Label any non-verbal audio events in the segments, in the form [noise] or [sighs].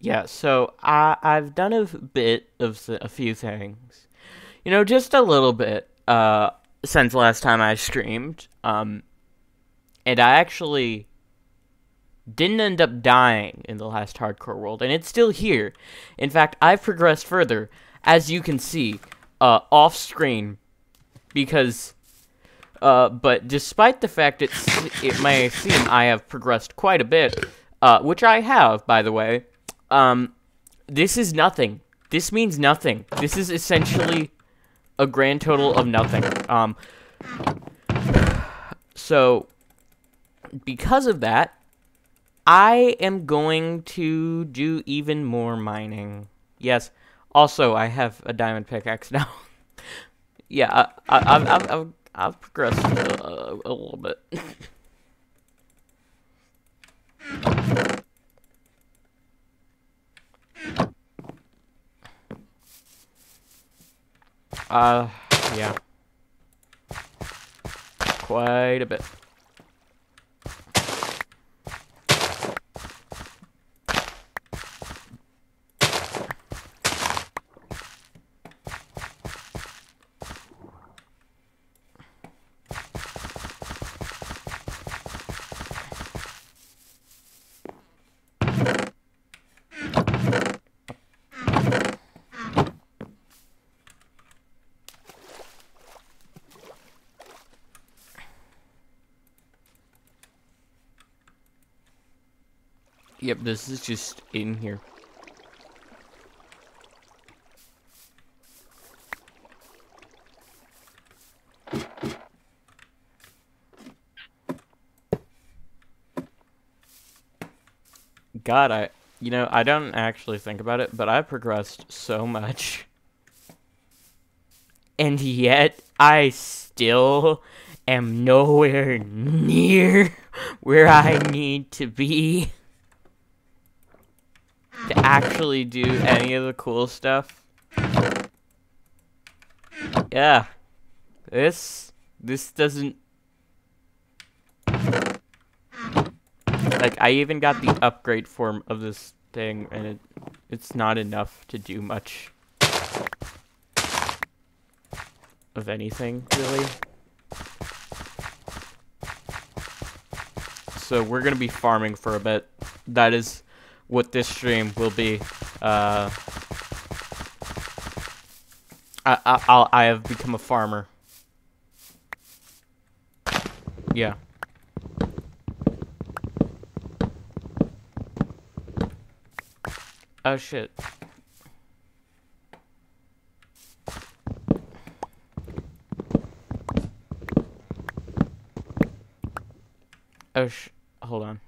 Yeah, so I I've done a bit of a few things, you know, just a little bit. Uh, since last time I streamed. Um, and I actually didn't end up dying in the last hardcore world, and it's still here. In fact, I've progressed further, as you can see, uh, off screen, because. Uh, but despite the fact it's, it may seem I have progressed quite a bit, uh, which I have, by the way, um, this is nothing. This means nothing. This is essentially a grand total of nothing. Um, so, because of that, I am going to do even more mining. Yes. Also, I have a diamond pickaxe [laughs] now. yeah, I, I, I've, I've, I've, I've progressed a, a, a little bit. [laughs] uh, yeah. Quite a bit. Yep, this is just in here. God, I, you know, I don't actually think about it, but I progressed so much. [laughs] And yet, I still am nowhere [laughs] near where I need to be [laughs] actually do any of the cool stuff. Yeah. This this doesn't like I even got the upgrade form of this thing and it it's not enough to do much of anything really. So we're going to be farming for a bit. That is what this stream will be. Uh, I, I, I'll, I have become a farmer. Yeah. Oh shit. Oh sh- hold on.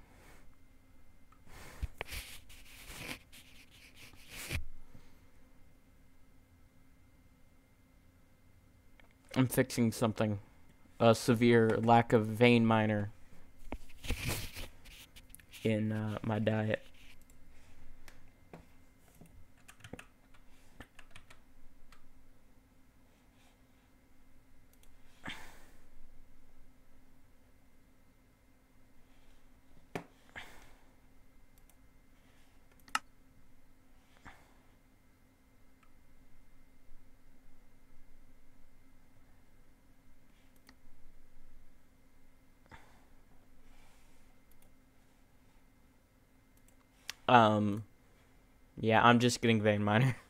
I'm fixing something. A severe lack of vein miner in uh, my diet. Um, yeah, I'm just getting vein miner. [laughs]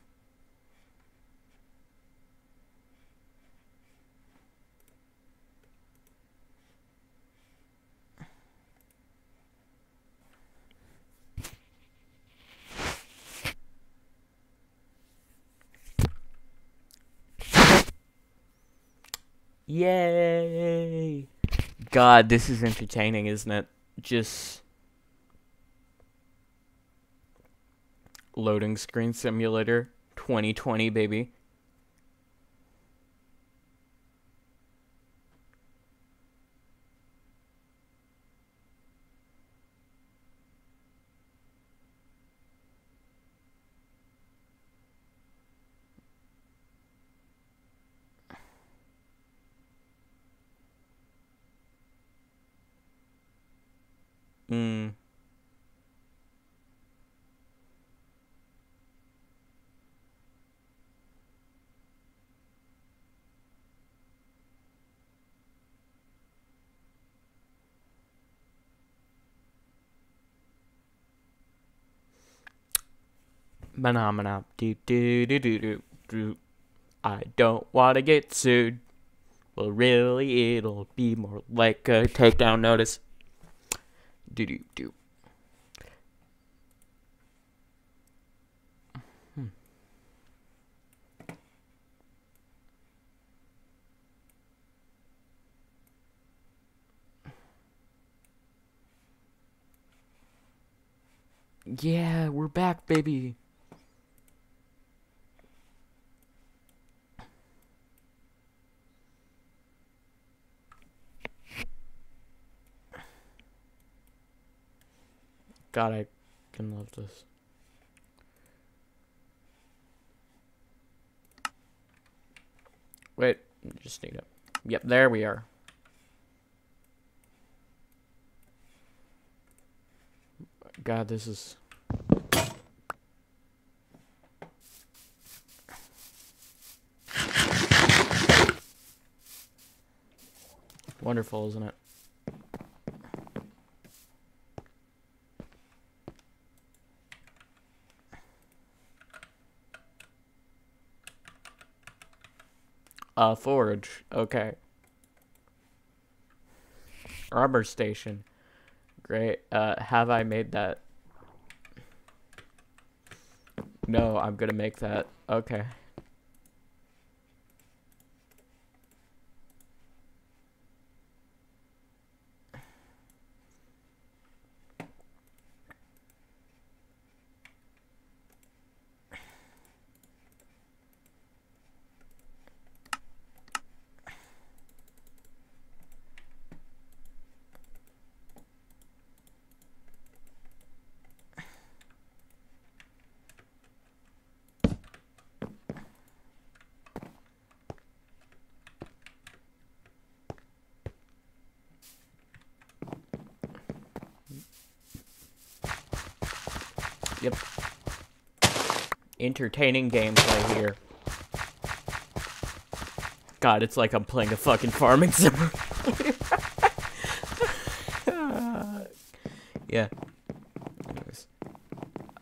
Yay! God, this is entertaining, isn't it? Just loading screen simulator 2020, baby. Mm. Phenomena. Do do do do do do. I don't want to get sued. Well, really, it'll be more like a takedown notice. Do do do. Yeah, we're back, baby. God, I can love this. Wait, just need it. Yep, there we are. God, this is. Wonderful, isn't it? Uh, forge. Okay. Armor station. Great. Uh, have I made that? No, I'm gonna make that. Okay. Yep. Entertaining gameplay here. God, it's like I'm playing a fucking farming [laughs] simulator. [laughs] yeah. Anyways.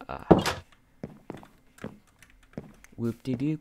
Uh. Whoop de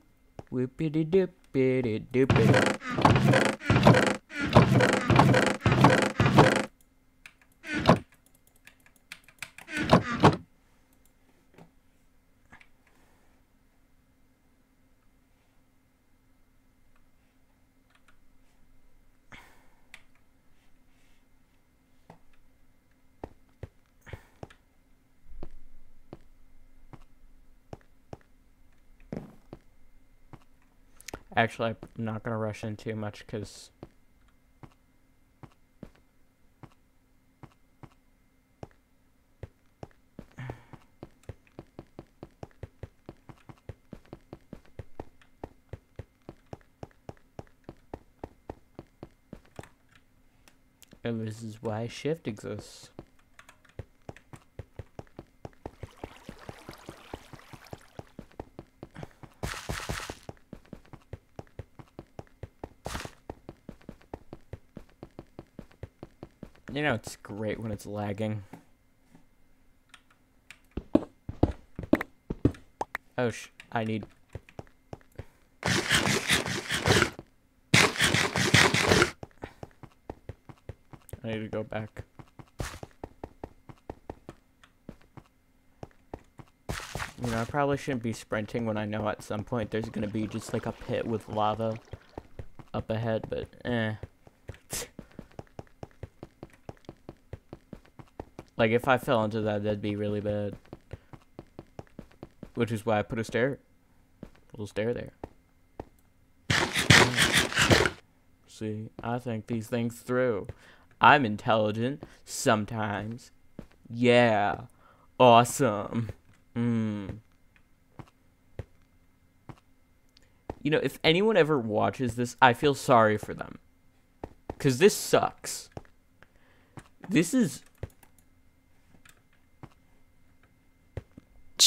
Actually, I'm not going to rush in too much because. And this is why shift exists. You know, it's great when it's lagging. Oh, sh I need... I need to go back. You know, I probably shouldn't be sprinting when I know at some point there's gonna be just like a pit with lava up ahead, but eh. Like, if I fell into that, that'd be really bad. Which is why I put a stair. A little stair there. See, I think these things through. I'm intelligent. Sometimes. Yeah. Awesome. Mm. You know, if anyone ever watches this, I feel sorry for them. Because this sucks. This is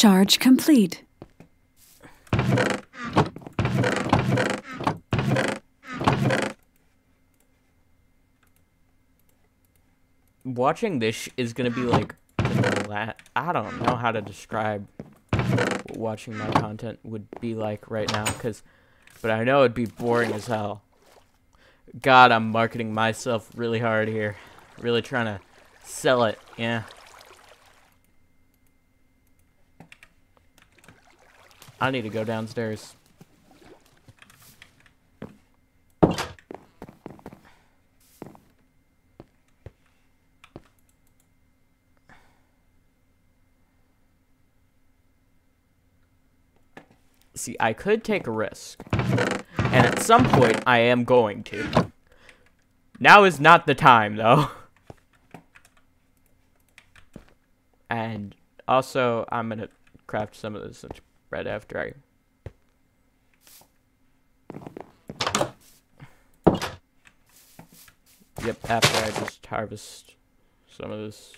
Charge complete. Watching this is gonna be like, I don't know how to describe watching my content would be like right now, cause, but I know it'd be boring as hell. God, I'm marketing myself really hard here, really trying to sell it. Yeah. I need to go downstairs. See, I could take a risk. And at some point, I am going to. Now is not the time, though. [laughs] And also, I'm gonna craft some of this bread after I... Yep, after I just harvest some of this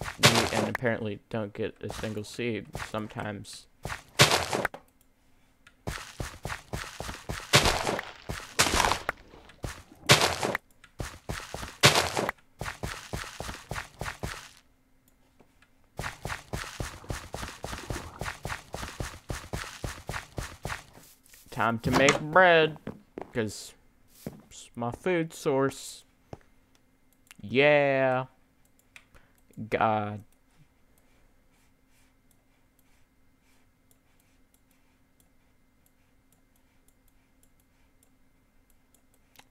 meat and apparently don't get a single seed sometimes. Time to make bread, because it's my food source. Yeah. God.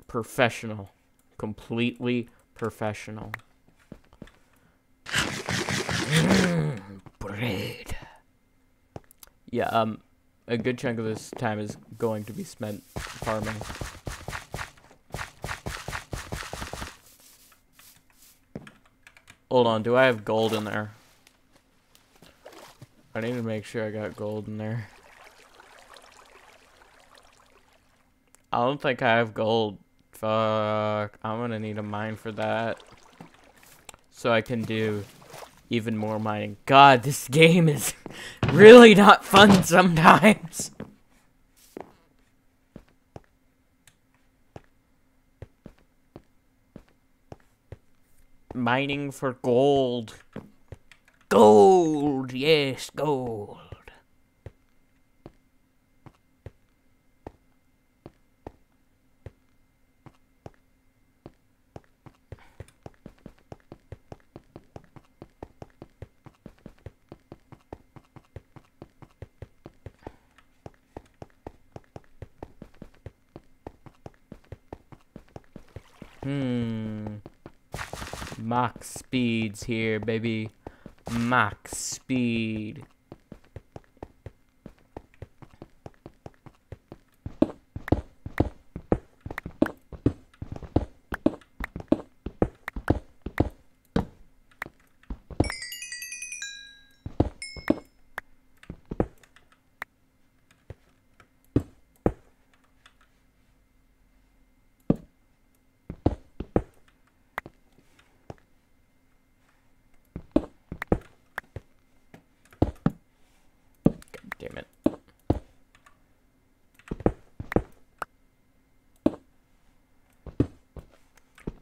Professional. Completely professional. bread. Yeah, um, a good chunk of this time is going to be spent farming. Hold on, do I have gold in there? I need to make sure I got gold in there. I don't think I have gold. Fuck. I'm gonna need a mine for that. So I can do even more mining. God, this [laughs] game is really not fun sometimes. Mining for gold. Gold, yes, gold. Hmm. Max speeds here, baby. Max speed.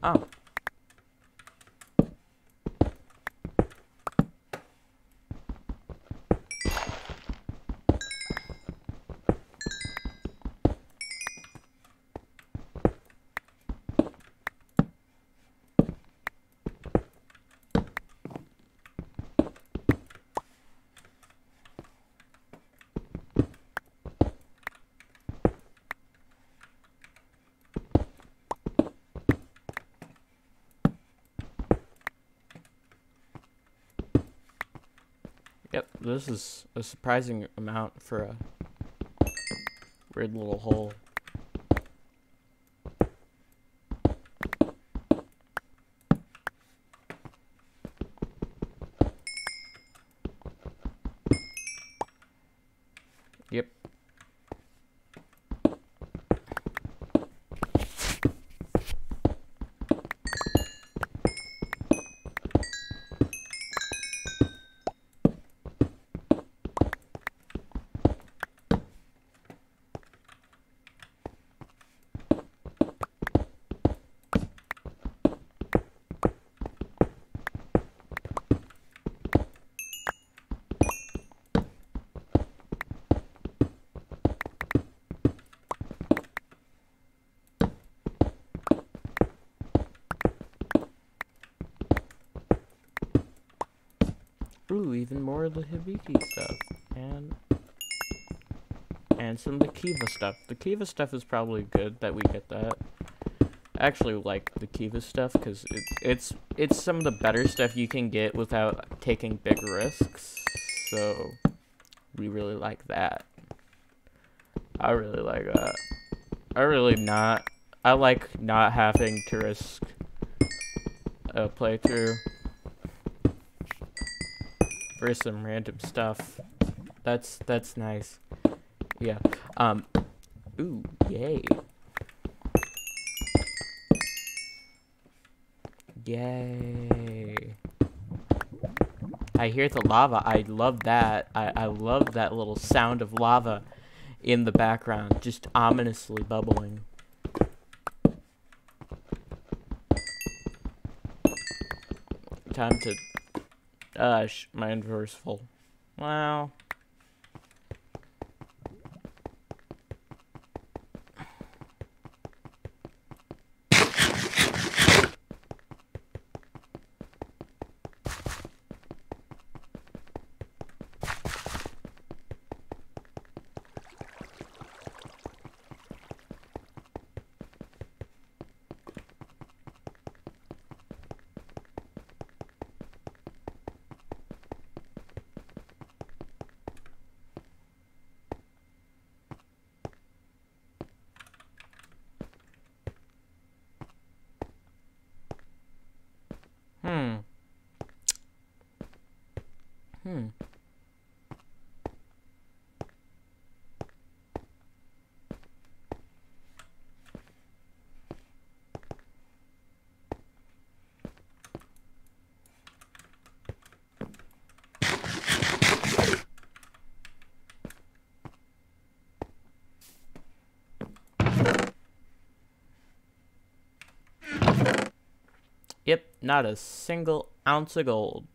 Oh. Yep, this is a surprising amount for a weird little hole. Ooh, even more of the Hibiki stuff. And and some of the Kiva stuff. The Kiva stuff is probably good that we get that. I actually like the Kiva stuff because it, it's it's some of the better stuff you can get without taking big risks. So we really like that. I really like that. I really not. I like not having to risk a playthrough for some random stuff. That's that's nice. Yeah. Um. Ooh, yay. Yay. I hear the lava. I love that. I, I love that little sound of lava in the background, just ominously bubbling. Time to... Uh, my inventory's full. Wow. Hmm. Hmm. Yep, not a single ounce of gold.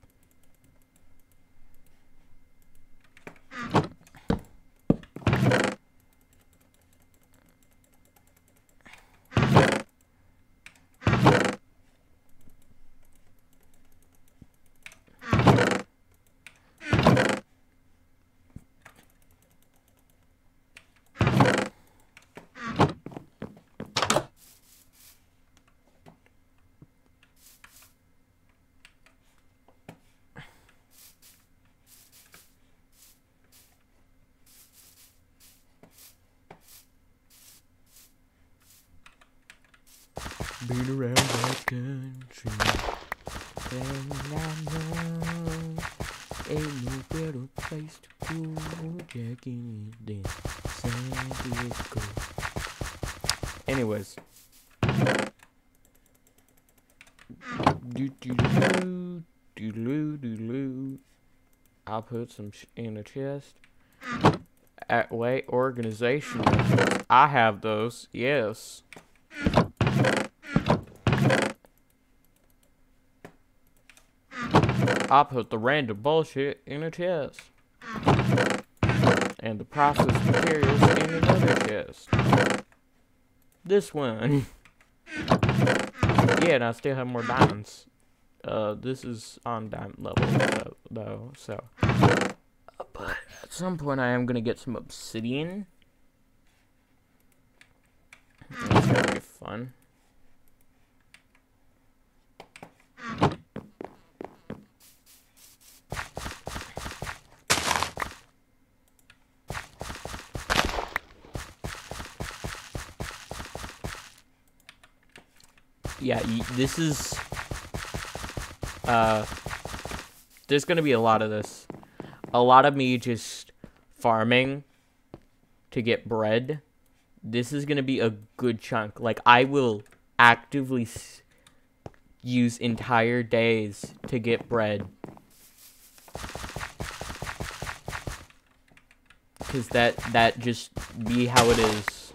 Been around the country, and I know ain't no better place to go jacking it than San Diego. Anyways. Do do do do do do do. Put some in a chest. At wait, organization. I have those. Yes. I put the random bullshit in a chest. And the processed materials in another chest. This one. [laughs] yeah, and I still have more diamonds. Uh, this is on diamond level, though, though so. At some point I am gonna get some obsidian. It's gonna be fun. yeah, this is, uh, there's gonna be a lot of this. A lot of me just farming to get bread. This is gonna be a good chunk. Like, I will actively use entire days to get bread. Because that, that just be how it is.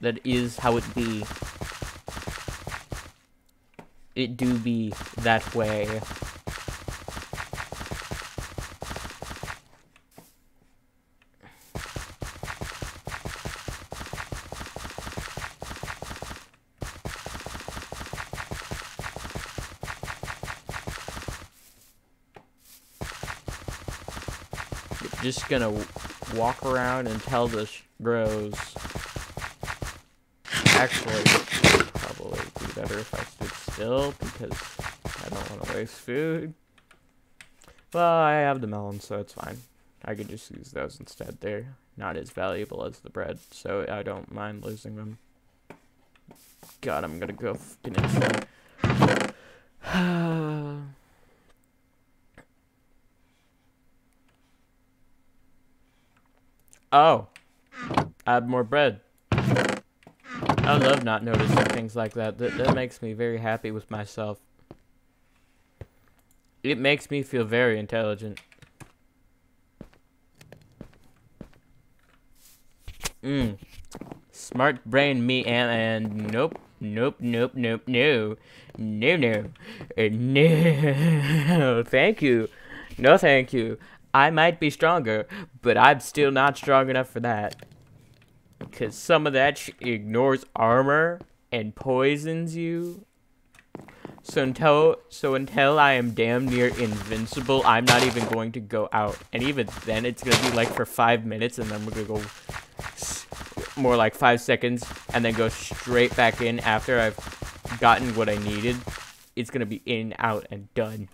That is how it be it do be that way. Just gonna walk around until this grows. Actually, probably be better if I stood still because I don't want to waste food. Well, I have the melons, so it's fine. I could just use those instead. They're not as valuable as the bread, so I don't mind losing them. God, I'm gonna go fucking insane. [sighs] [sighs] oh. Add more bread. I love not noticing things like that. That, that makes me very happy with myself. It makes me feel very intelligent. Mmm. Smart brain me and, and nope. Nope, nope, nope, no. No, no. Uh, no. [laughs] thank you. No, thank you. I might be stronger, but I'm still not strong enough for that. Because some of that ignores armor and poisons you. So until so until I am damn near invincible, I'm not even going to go out. And even then, it's gonna be like for five minutes, and then we're gonna go more like five seconds, and then go straight back in after I've gotten what I needed. It's gonna be in, out, and done.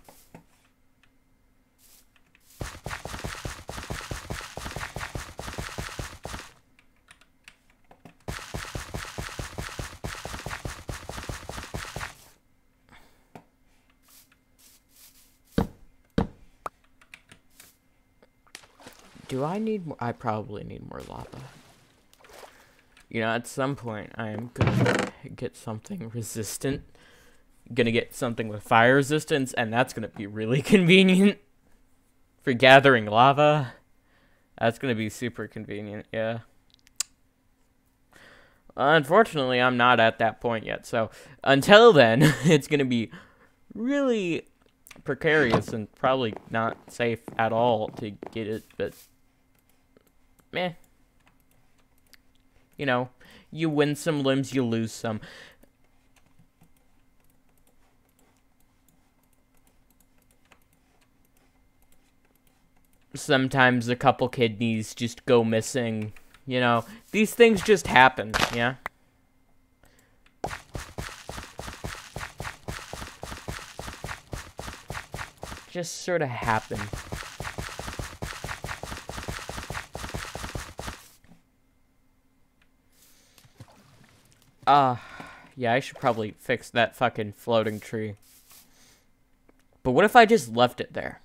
Do I need more? I probably need more lava. You know, at some point, I am gonna get something resistant. Gonna get something with fire resistance, and that's gonna be really [laughs] convenient for gathering lava. That's gonna be super convenient, yeah. Unfortunately, I'm not at that point yet, so until then, [laughs] it's gonna be really precarious and probably not safe at all to get it, but meh. You know, you win some limbs, you lose some. Sometimes a couple kidneys just go missing. You know, these things just happen, yeah? Just sort of happen. Ah, uh, yeah, I should probably fix that fucking floating tree. But what if I just left it there?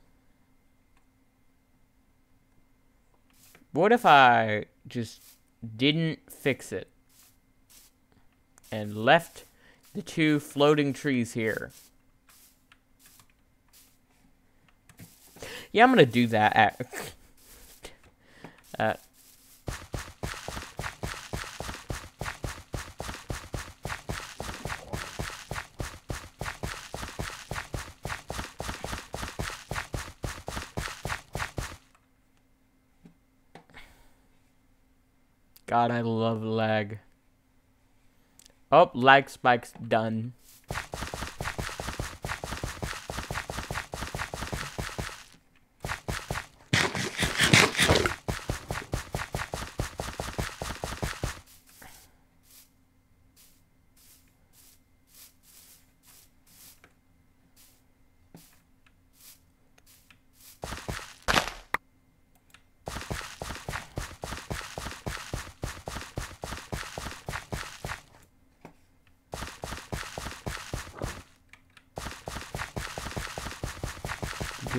What if I just didn't fix it and left the two floating trees here? Yeah, I'm gonna do that. At, [laughs] uh, God, I love lag. Oh, lag spike's done.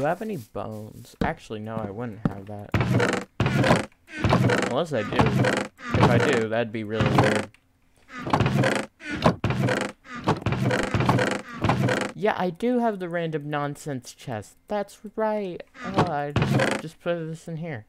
I have any bones? Actually, no, I wouldn't have that. Unless I do. If I do, that'd be really weird. Yeah, I do have the random nonsense chest. That's right. Oh, I just, just put this in here.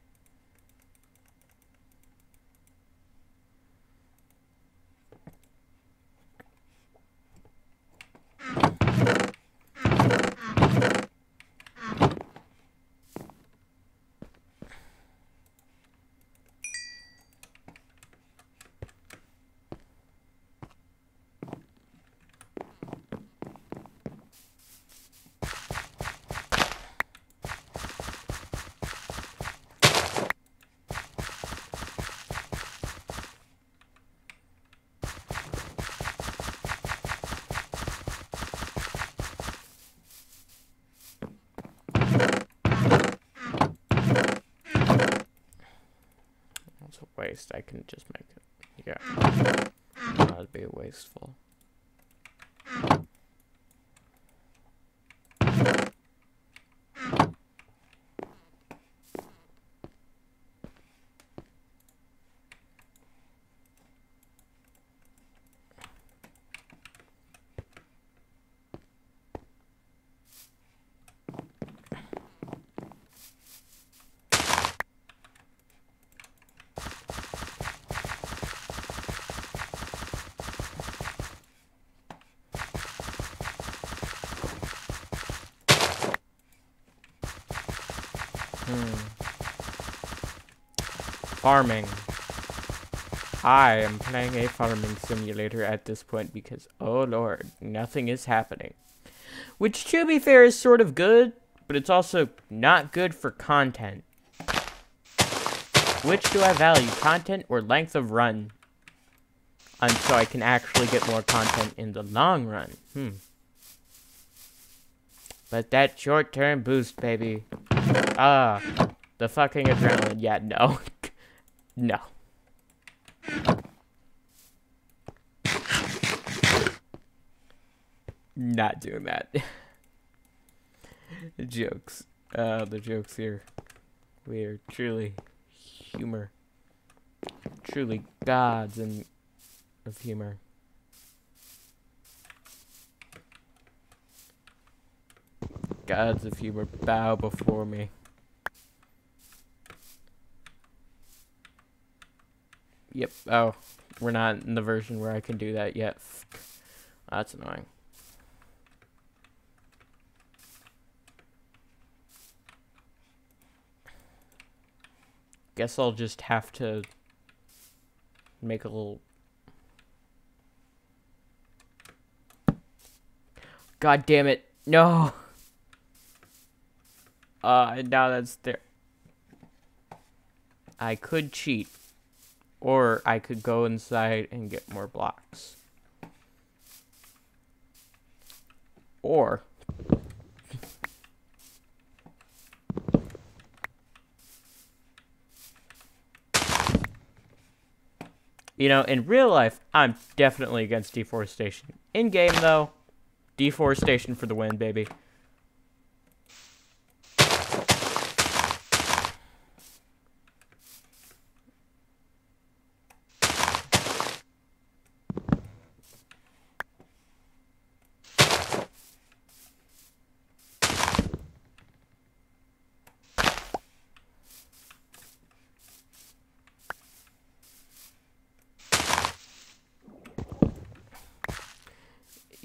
I can just make it. Yeah. Mm. That'd be wasteful. Hmm. Farming. I am playing a farming simulator at this point because, oh lord, nothing is happening. Which, to be fair, is sort of good, but it's also not good for content. Which do I value, content or length of run? And so I can actually get more content in the long run. Hmm. But that short-term boost, baby. Ah, the fucking adrenaline. Yeah, no. [laughs] no. Not doing that. [laughs] jokes. Uh, the jokes here. We are truly humor. Truly gods and of humor. Gods of humor, bow before me. Yep. Oh, we're not in the version where I can do that yet. That's annoying. Guess I'll just have to make a little... God damn it. No! [laughs] Uh, now that's there. I could cheat. Or I could go inside and get more blocks. Or... You know, in real life, I'm definitely against deforestation. In game, though, deforestation for the win, baby.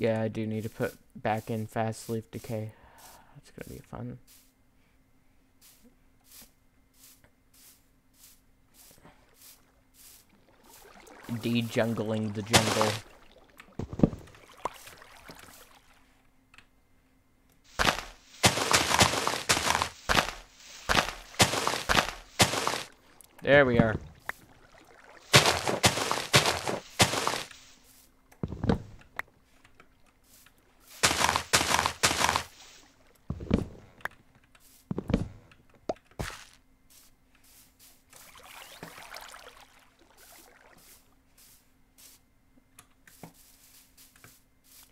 Yeah, I do need to put back in fast leaf decay. That's gonna be fun. De-jungling the jungle. There we are.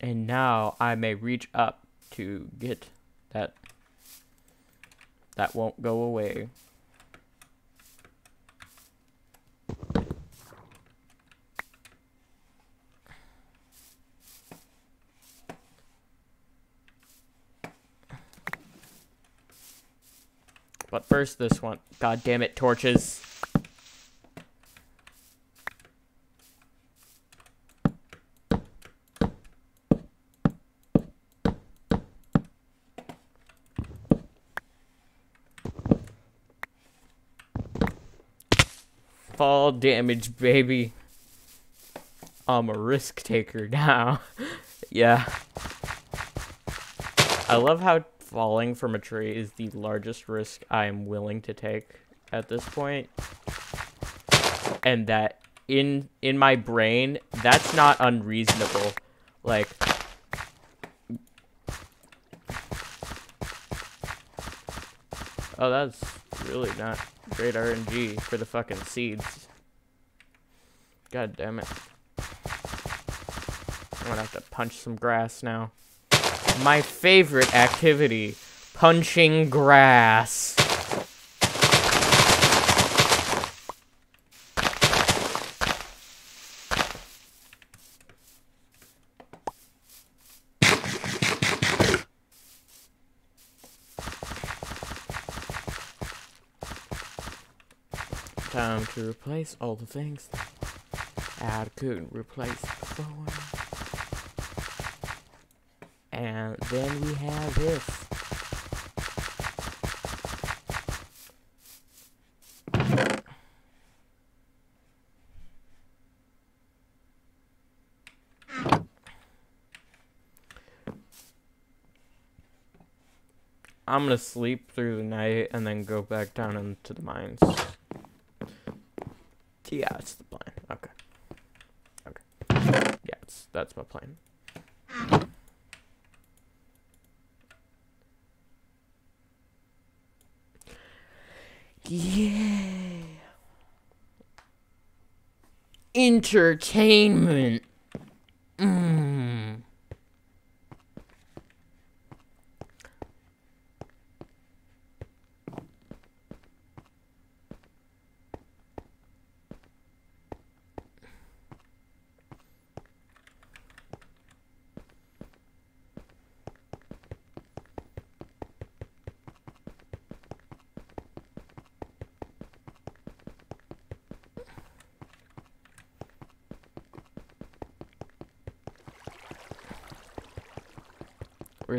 And now I may reach up to get that. That won't go away. But first, this one. God damn it, torches. Damage, baby. I'm a risk taker [laughs] now. yeah. I love how falling from a tree is the largest risk I am willing to take at this point. And that in in my brain, that's not unreasonable. Like Oh, that's really not great RNG for the fucking seeds. God damn it. I'm gonna have to punch some grass now. My favorite activity, punching grass. Time to replace all the things I couldn't replace before. And then we have this. I'm gonna sleep through the night and then go back down into the mines. Yeah, that's the plan. Okay. Okay. Yeah, that's, my plan. Yeah. Entertainment.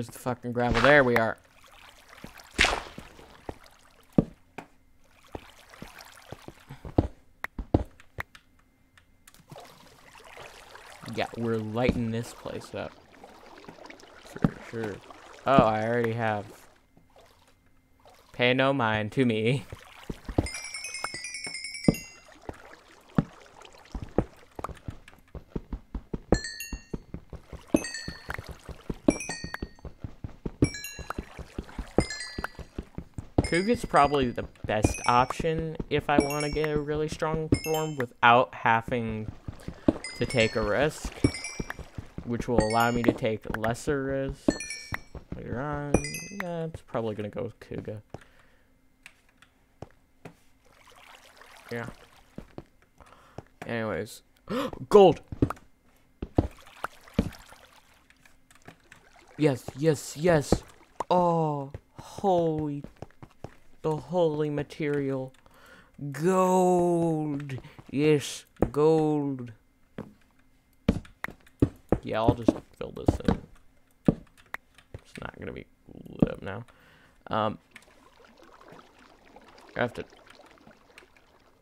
Where's the fucking gravel? There we are. Yeah, we're lighting this place up. For sure. Oh, I already have. Pay no mind to me. [laughs] Cougar's probably the best option if I want to get a really strong form without having to take a risk, which will allow me to take lesser risks later on. Yeah, it's probably gonna go with Kuga. Yeah. Anyways, [gasps] gold. Yes, yes, yes. Oh, holy the holy material. Gold. Yes, gold. Yeah, I'll just fill this in. It's not gonna be lit up now. Um, I have to.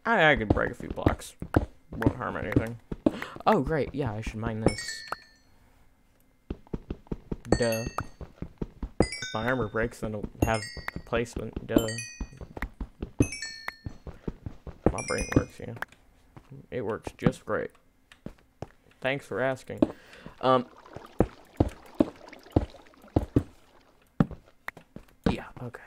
I I could break a few blocks. Won't harm anything. Oh great, yeah, I should mine this. Duh. My armor breaks, then it'll have placement. Duh. My brain works, yeah. It works just great. Thanks for asking. Um. Yeah, okay.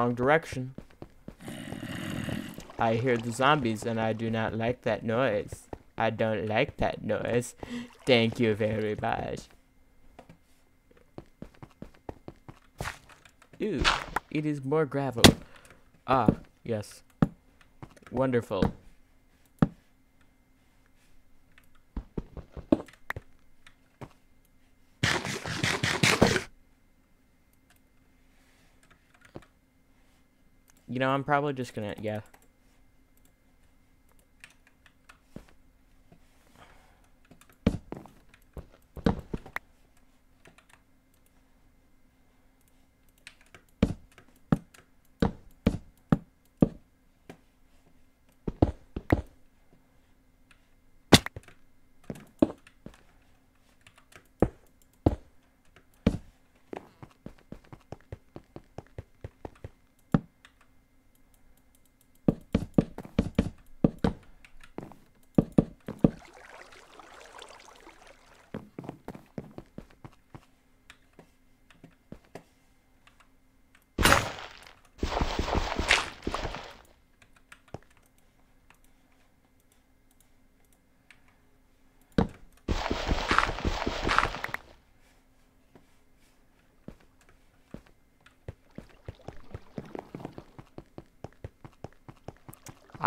Wrong direction. I hear the zombies and I do not like that noise. I don't like that noise. Thank you very much. Ooh, it is more gravel. Ah, yes. Wonderful. Know, I'm probably just gonna, yeah.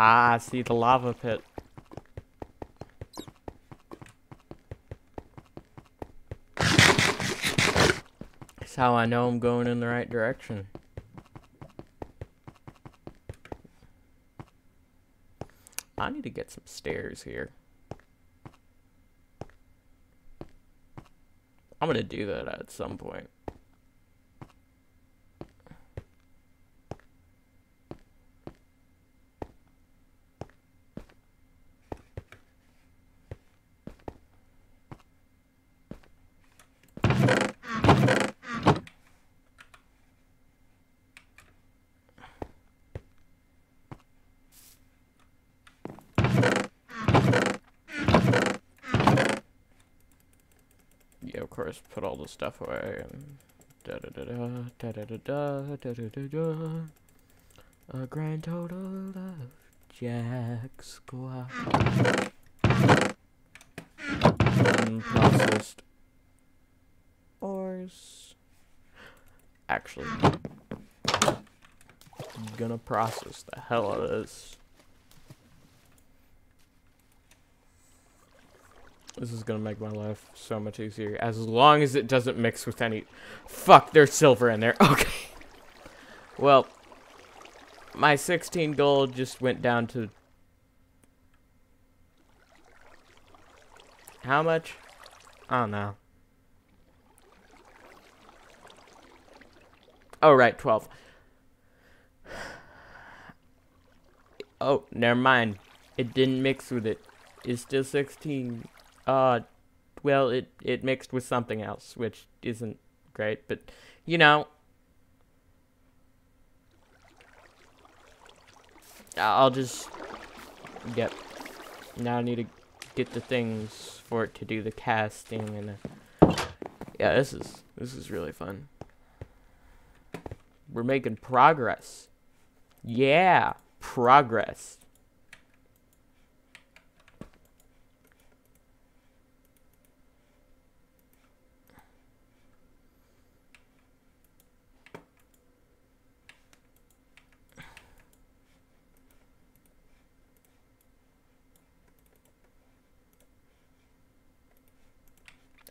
Ah, I see the lava pit. That's how I know I'm going in the right direction. I need to get some stairs here. I'm gonna do that at some point. Yeah, of course, put all the stuff away da da da da da da da da da da da da. A grand total of Jack Squad. Unprocessed ores. Actually, I'm gonna process the hell out of this. This is gonna make my life so much easier. As long as it doesn't mix with any... Fuck, there's silver in there. [laughs] Okay. Well, my 16 gold just went down to... How much? I don't know. Oh, right, 12. [sighs] Oh, never mind. It didn't mix with it. It's still 16. Uh, well, it, it mixed with something else, which isn't great, but, you know. I'll just, yep. Now I need to get the things for it to do the casting and, uh, yeah, this is, this is really fun. We're making progress. Yeah, progress.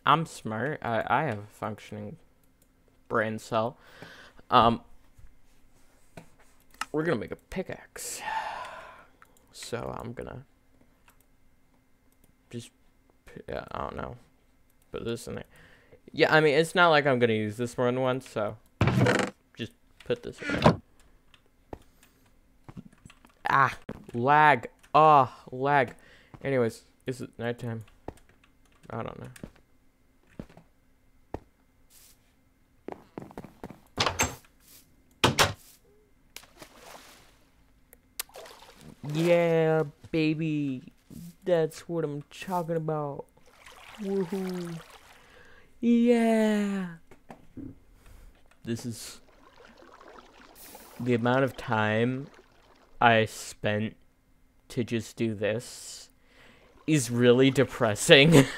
I'm smart. I, I have a functioning brain cell. Um, we're gonna make a pickaxe. So I'm gonna just, yeah, I don't know, put this in there. Yeah, I mean, it's not like I'm gonna use this one once, so just put this. Ah, lag. Ah, oh, lag. Anyways, is it nighttime? I don't know. Yeah, baby. That's what I'm talking about. Woohoo. Yeah. This is the amount of time I spent to just do this is really depressing. [laughs]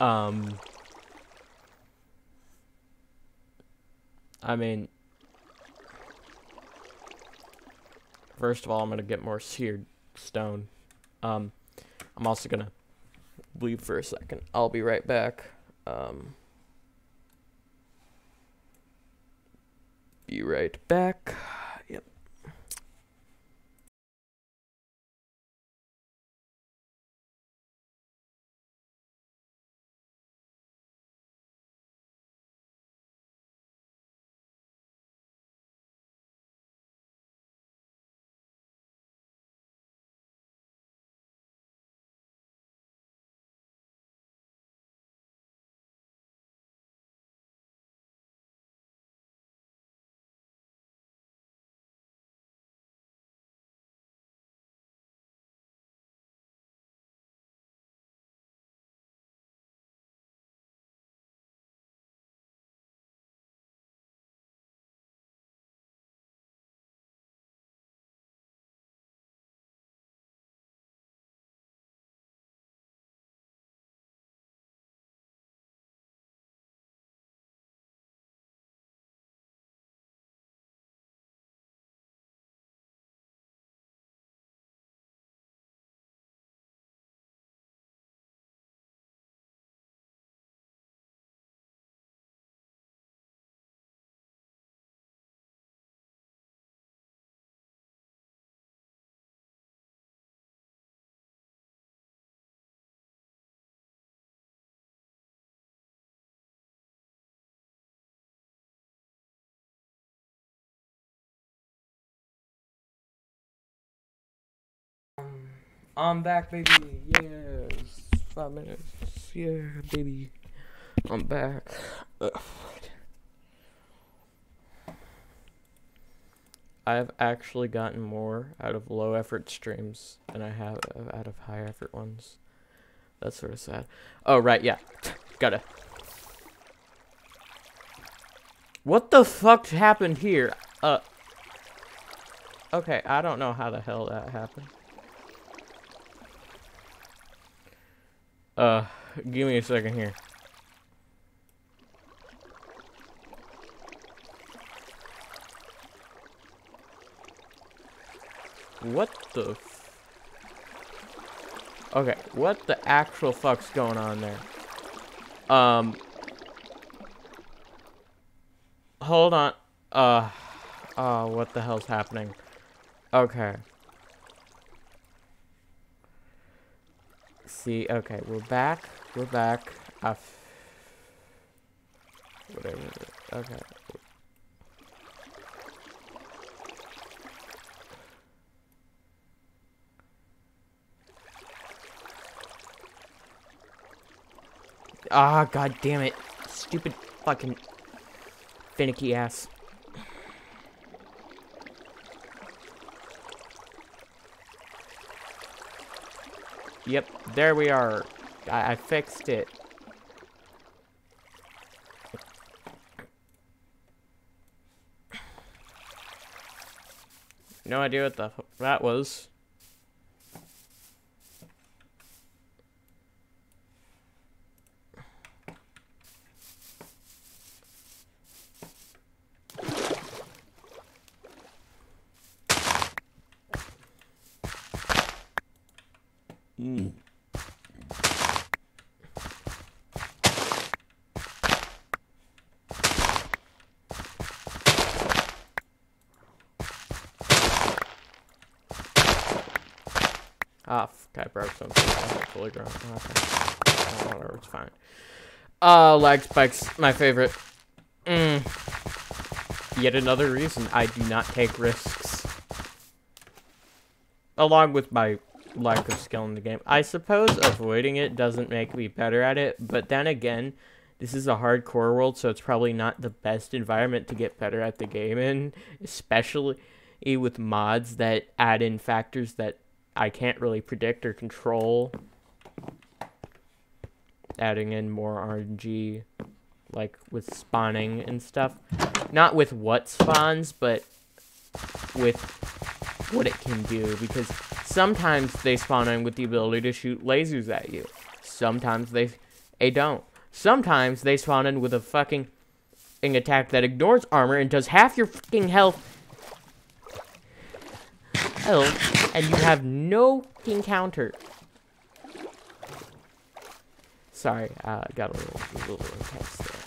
um I mean, first of all, I'm going to get more seared stone. Um, I'm also going to leave for a second. I'll be right back. Um, be right back. I'm back, baby. Yes. Five minutes. Yeah, baby. I'm back. Ugh. I've actually gotten more out of low effort streams than I have out of high effort ones. That's sort of sad. Oh, right, yeah. Gotta. What the fuck happened here? Uh. Okay, I don't know how the hell that happened. Uh, give me a second here. What the Okay, what the actual fuck's going on there? Um... Hold on. Uh... Oh, what the hell's happening? Okay. See, okay, we're back. We're back. Uh, whatever. Okay. Ah, god damn it. Stupid fucking finicky ass. Yep, there we are. I, I fixed it. No idea what the that was. Ah, oh, I broke something. Grown. Okay. whatever, it's fine. Uh, lag spikes, my favorite. Mm. Yet another reason I do not take risks. Along with my lack of skill in the game. I suppose avoiding it doesn't make me better at it, but then again, this is a hardcore world, so it's probably not the best environment to get better at the game in, [laughs] especially with mods that add in factors that I can't really predict or control. Adding in more RNG, like with spawning and stuff. Not with what spawns, but with what it can do. Because sometimes they spawn in with the ability to shoot lasers at you. Sometimes they, they don't. Sometimes they spawn in with a fucking attack that ignores armor and does half your fucking health health, and you have no encounter. Sorry, uh, got a little, a little intense there.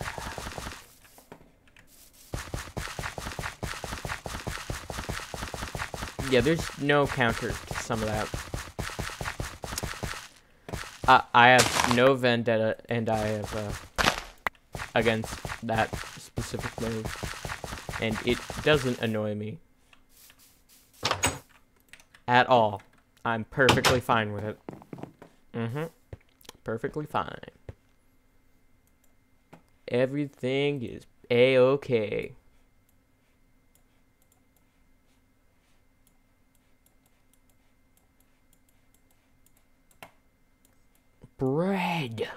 Yeah, there's no counter to some of that. Uh, I have no vendetta, and I have, uh, against that specific move. And it doesn't annoy me at all. I'm perfectly fine with it. Mm-hmm. Perfectly fine. Everything is a-okay. Bread.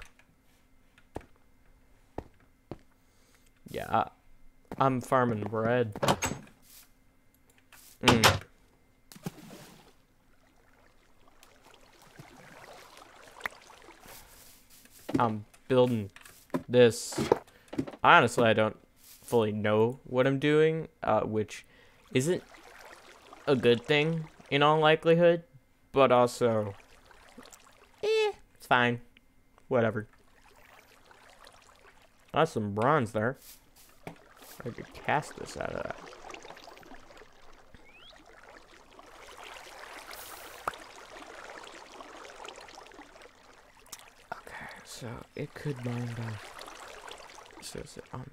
Yeah, I, I'm farming bread. Mm. I'm building this. Honestly, I don't fully know what I'm doing, uh, which isn't a good thing in all likelihood, but also, eh, it's fine. Whatever. That's some bronze there. I could cast this out of that. So it could mind off. So is it on?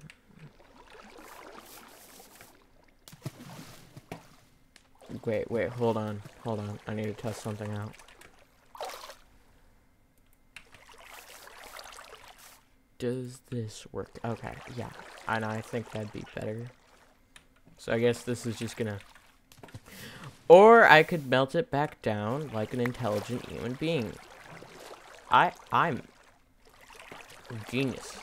Wait, wait, hold on, hold on. I need to test something out. Does this work? Okay, yeah. And I think that'd be better. So I guess this is just gonna... [laughs] Or I could melt it back down like an intelligent human being. I, I'm... Genius.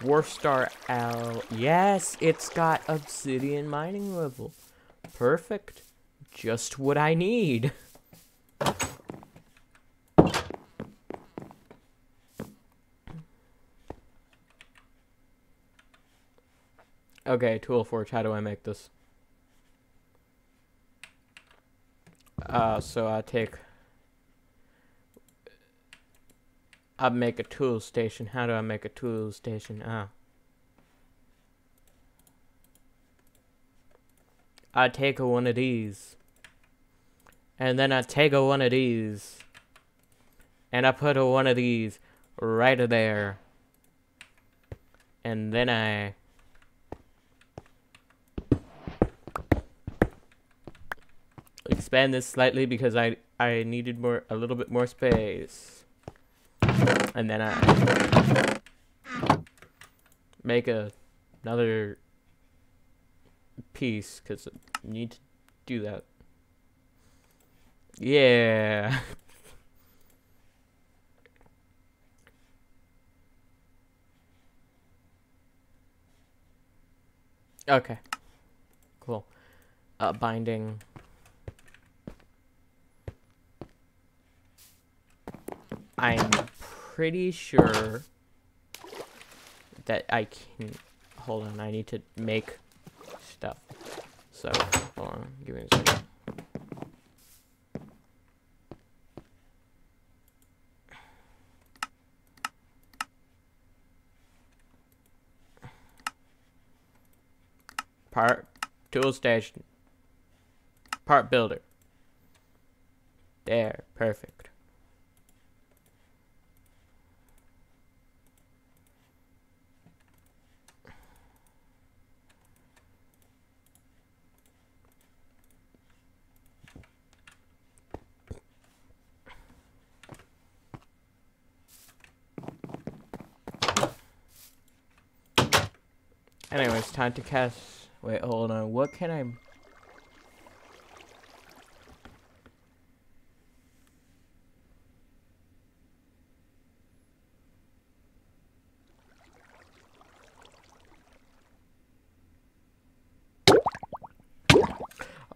Dwarf Star L. Yes, it's got obsidian mining level. Perfect. Just what I need. Okay, tool forge, how do I make this? Uh, so I take... I make a tool station. How do I make a tool station? Ah. I take a one of these. And then I take a one of these. And I put a one of these right there. And then I expand this slightly because I I needed more a little bit more space. And then I make a another piece cuz you need to do that. Yeah. [laughs] okay. Cool. Uh, binding I'm pretty sure that I can... Hold on, I need to make stuff. So, hold on, give me a second. Part tool station. Part builder. There, perfect. Anyways, time to cast. Wait, hold on. What can I.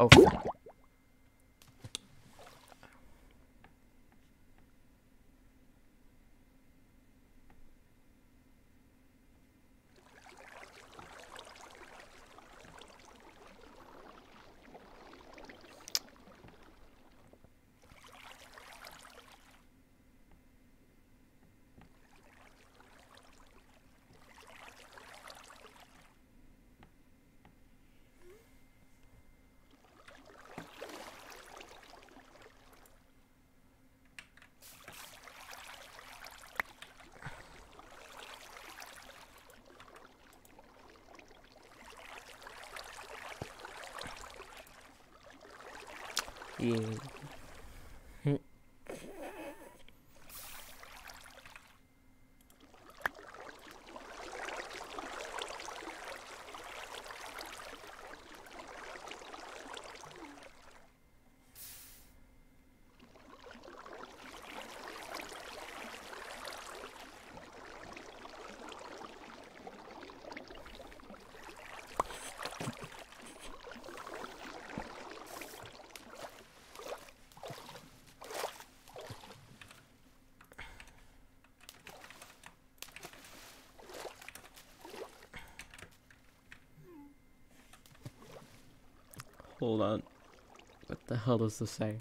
Oh. Yeah. Hold on. What the hell does this say?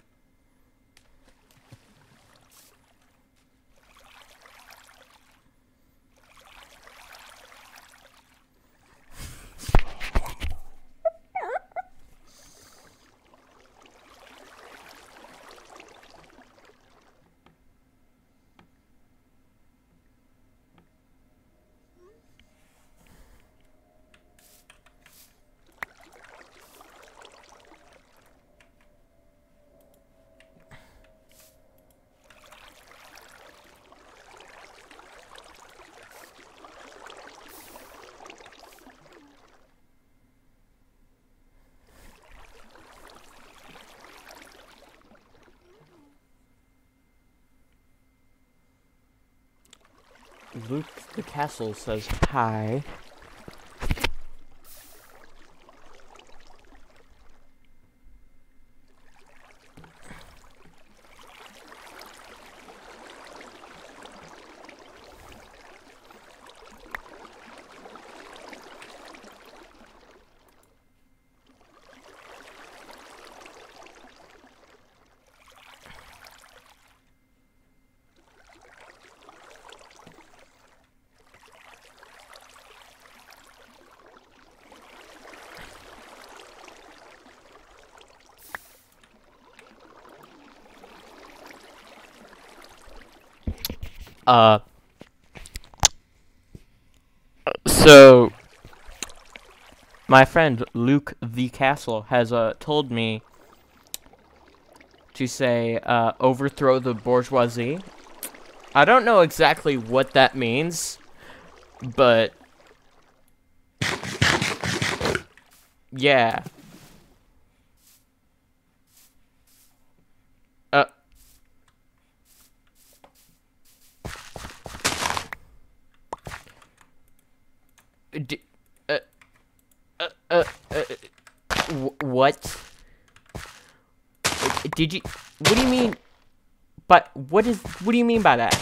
The Castle says hi. Uh, so my friend Luke the Castle has uh told me to say uh overthrow the bourgeoisie. I don't know exactly what that means, but yeah. D uh, uh, uh, uh, what? Did you? What do you mean? But what is? What do you mean by that?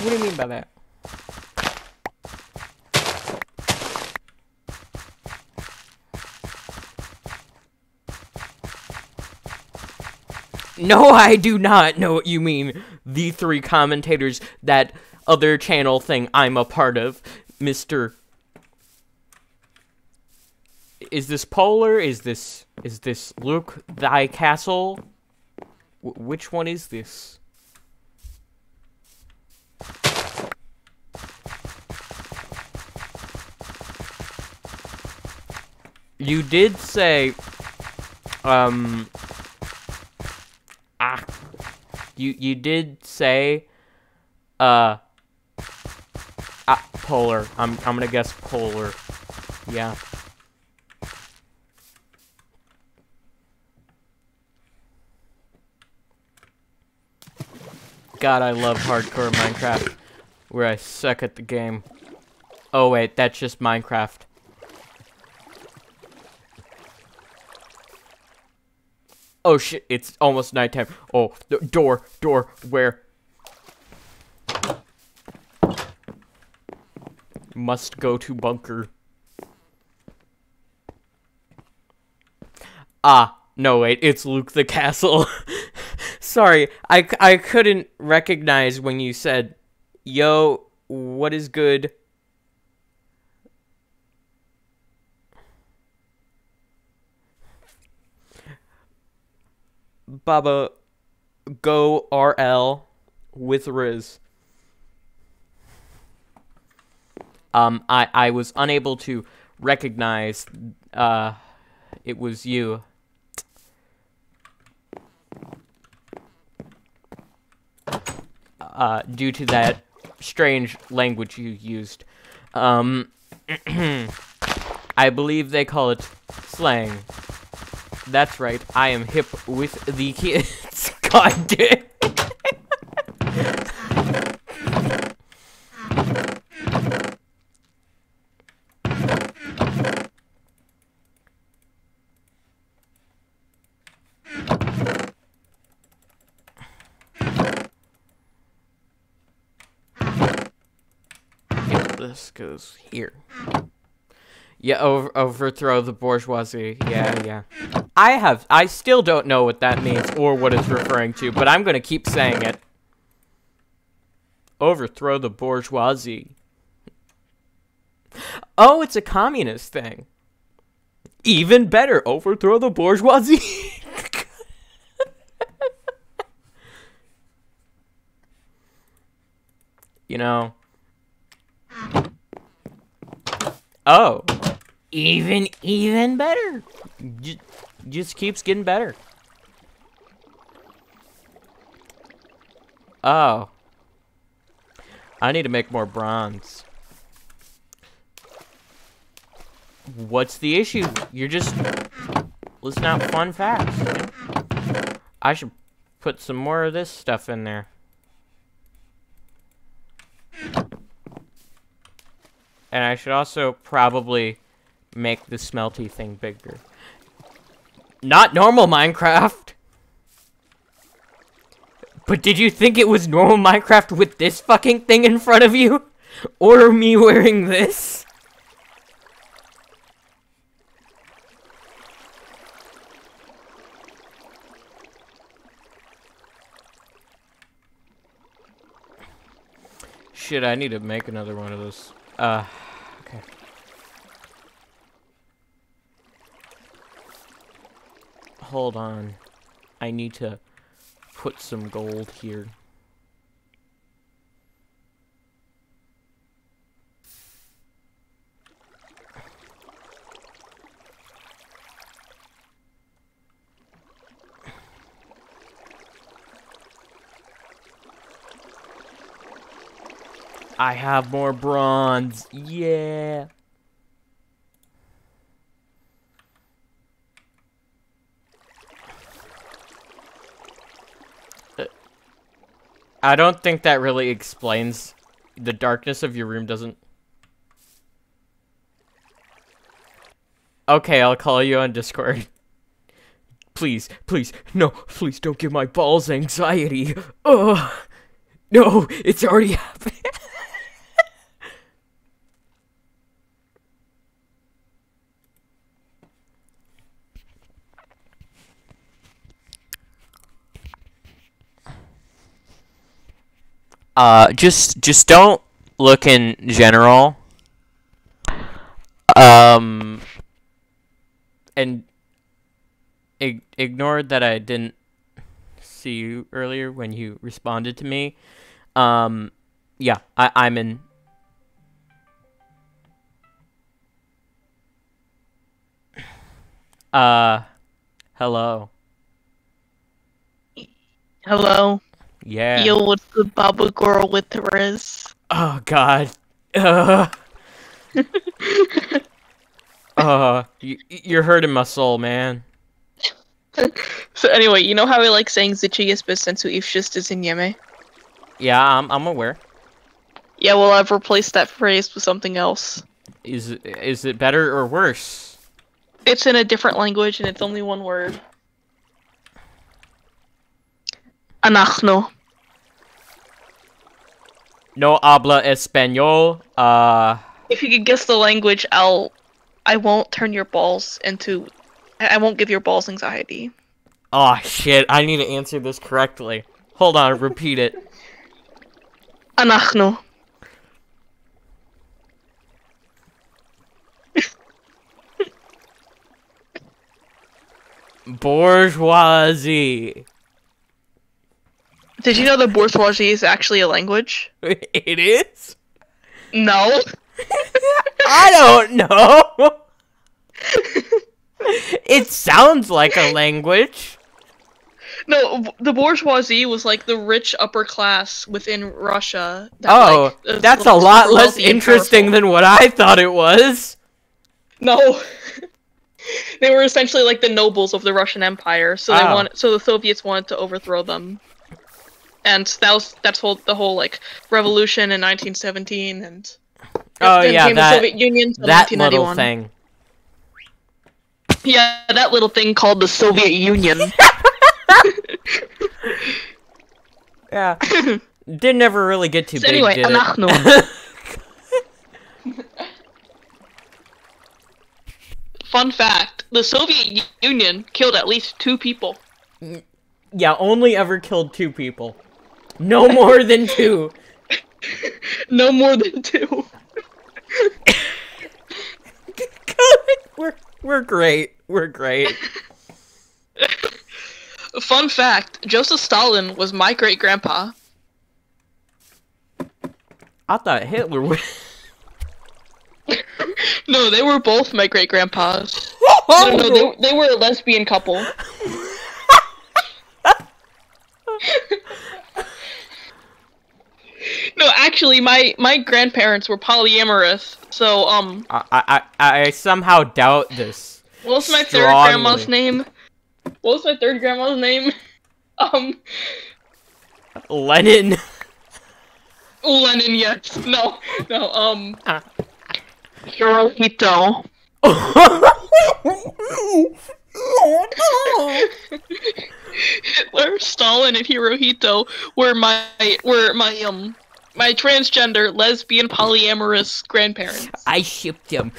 What do you mean by that? No, I do not know what you mean. The three commentators that other channel thing I'm a part of, Mr. Is this Polar? Is this is this Luke thy castle? W- which one is this? You did say um ah you you did say uh Ah, polar. I'm I'm gonna guess polar. Yeah. God, I love hardcore Minecraft, where I suck at the game. Oh wait, that's just Minecraft. Oh shit, it's almost nighttime. Oh, door, door, where? Must go to bunker. Ah, no wait, it's Luke the Castle. [laughs] Sorry, I, I couldn't recognize when you said, Yo, what is good? Baba, go RL with rizz. Um, I, I was unable to recognize uh, it was you. Uh, due to that strange language you used. Um, [clears throat] I believe they call it slang. That's right, I am hip with the kids. [laughs] God damn. This goes here. Yeah, over, overthrow the bourgeoisie. Yeah, yeah. I have, I still don't know what that means or what it's referring to, but I'm gonna keep saying it. Overthrow the bourgeoisie. Oh, it's a communist thing. Even better, overthrow the bourgeoisie. [laughs] you know. Oh. Even, even better. Just, just keeps getting better. Oh. I need to make more bronze. What's the issue? You're just listing out fun facts. I should put some more of this stuff in there. And I should also probably make the smelty thing bigger. Not normal Minecraft! But did you think it was normal Minecraft with this fucking thing in front of you? Or me wearing this? Shit, I need to make another one of those. Uh, okay. Hold on. I need to put some gold here. I have more bronze. Yeah. Uh, I don't think that really explains the darkness of your room doesn't Okay, I'll call you on Discord. [laughs] Please, please, no, please don't give my balls anxiety. Ugh. No, it's already [laughs] happening. Uh, just just don't look in general. Um, and ig- ignore that I didn't see you earlier when you responded to me. Um, yeah, I I'm in. Uh, hello. Hello. Yeah. Yo, with the Baba girl with the rizz? Oh God. Uh. uh, you, you're hurting my soul, man. [laughs] So anyway, you know how I like saying Zichigas Besensu Ifshist is in Yeme? Yeah, I'm I'm aware. Yeah, well I've replaced that phrase with something else. Is is it better or worse? It's in a different language and it's only one word. Anachno. No habla español. Uh, If you could guess the language, I'll I won't turn your balls into I I won't give your balls anxiety. oh shit! I need to answer this correctly. Hold on, repeat it. Anachno. Bourgeoisie. Did you know the bourgeoisie is actually a language? [laughs] It is. No. [laughs] I don't know. [laughs] it sounds like a language. No, the bourgeoisie was like the rich upper class within Russia. that, Oh, like, that's a lot less interesting than what I thought it was. No. they were essentially like the nobles of the Russian Empire, so they Oh. want so the Soviets wanted to overthrow them and that was that's whole the whole like revolution in 1917 and oh and yeah that, Soviet Union that little thing. Yeah that little thing called the Soviet Union. [laughs] Yeah. [laughs] Didn't ever really get too so big anyway [laughs] fun fact the Soviet Union killed at least two people. Yeah only ever killed two people. No more than two. [laughs] No more than two. [laughs] we're we're great. We're great. Fun fact: Joseph Stalin was my great grandpa. I thought Hitler was. [laughs] No, they were both my great grandpas. No, no, they, they were a lesbian couple. No, actually, my my grandparents were polyamorous. So, um, I, I I I somehow doubt this. what was my third grandma's name? What was my third grandma's name? [laughs] Um, Lenin. Lenin. Yes. No. No. Um. Hirohito. Hitler, [laughs] Stalin, and Hirohito were my were my um my transgender, lesbian, polyamorous grandparents, [laughs] I shipped them.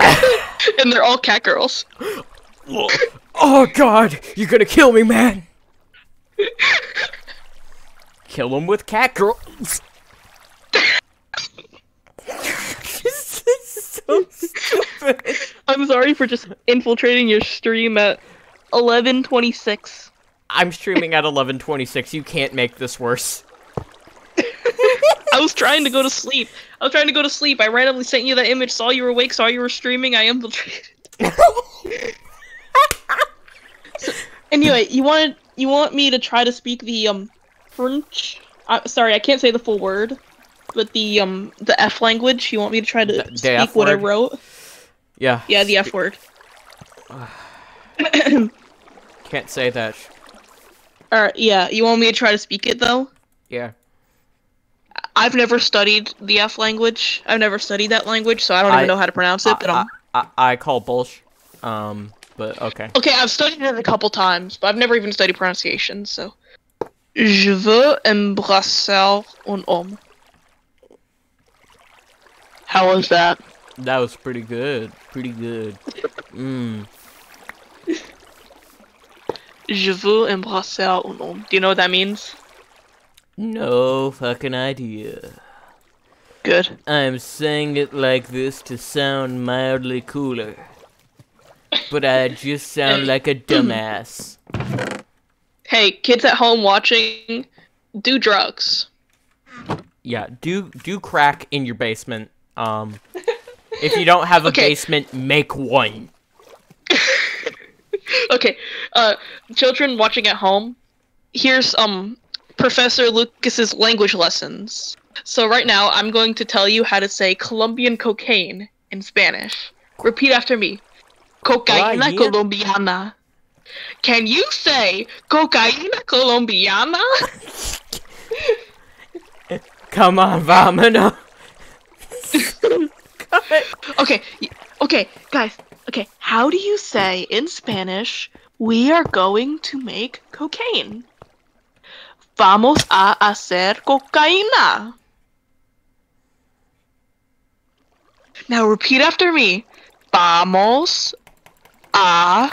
[laughs] and they're all cat girls. [laughs] Oh god, you're gonna kill me, man. Kill them with cat girls. this is so stupid. I'm sorry for just infiltrating your stream at 11:26. I'm streaming at 11:26. You can't make this worse. I was trying to go to sleep. I was trying to go to sleep. I randomly sent you that image, saw you were awake, saw you were streaming. I infiltrated. Anyway, you wanted you want me to try to speak the um French? Uh, sorry, I can't say the full word, but the um the F language. You want me to try to The- the speak F what I wrote? Yeah. Yeah, the F word. [sighs] [coughs] Can't say that. Alright, yeah. You want me to try to speak it though? Yeah. I've never studied the F language. I've never studied that language, so I don't I- even know how to pronounce it. But I, I, I call bullsh. Um, but okay. okay, I've studied it a couple times, but I've never even studied pronunciation. So, je veux embrasser un homme. How was that? That was pretty good. Pretty good. Mmm. Je veux embrasser un homme. Do you know what that means? No fucking idea. Good. I'm saying it like this to sound mildly cooler. But I just sound like a dumbass. Hey, kids at home watching, do drugs. Yeah, do do crack in your basement. Um if you don't have a [laughs] Okay. basement, make one. [laughs] Okay, uh, children watching at home, here's um Professor Lucas's language lessons. So right now, I'm going to tell you how to say Colombian cocaine in Spanish. Repeat after me. Cocaína Cocaína? colombiana. Can you say cocaína colombiana? [laughs] Come on, Vamino. [laughs] Okay, okay, guys. Okay, how do you say in Spanish, we are going to make cocaine? Vamos a hacer cocaína. Now repeat after me. Vamos a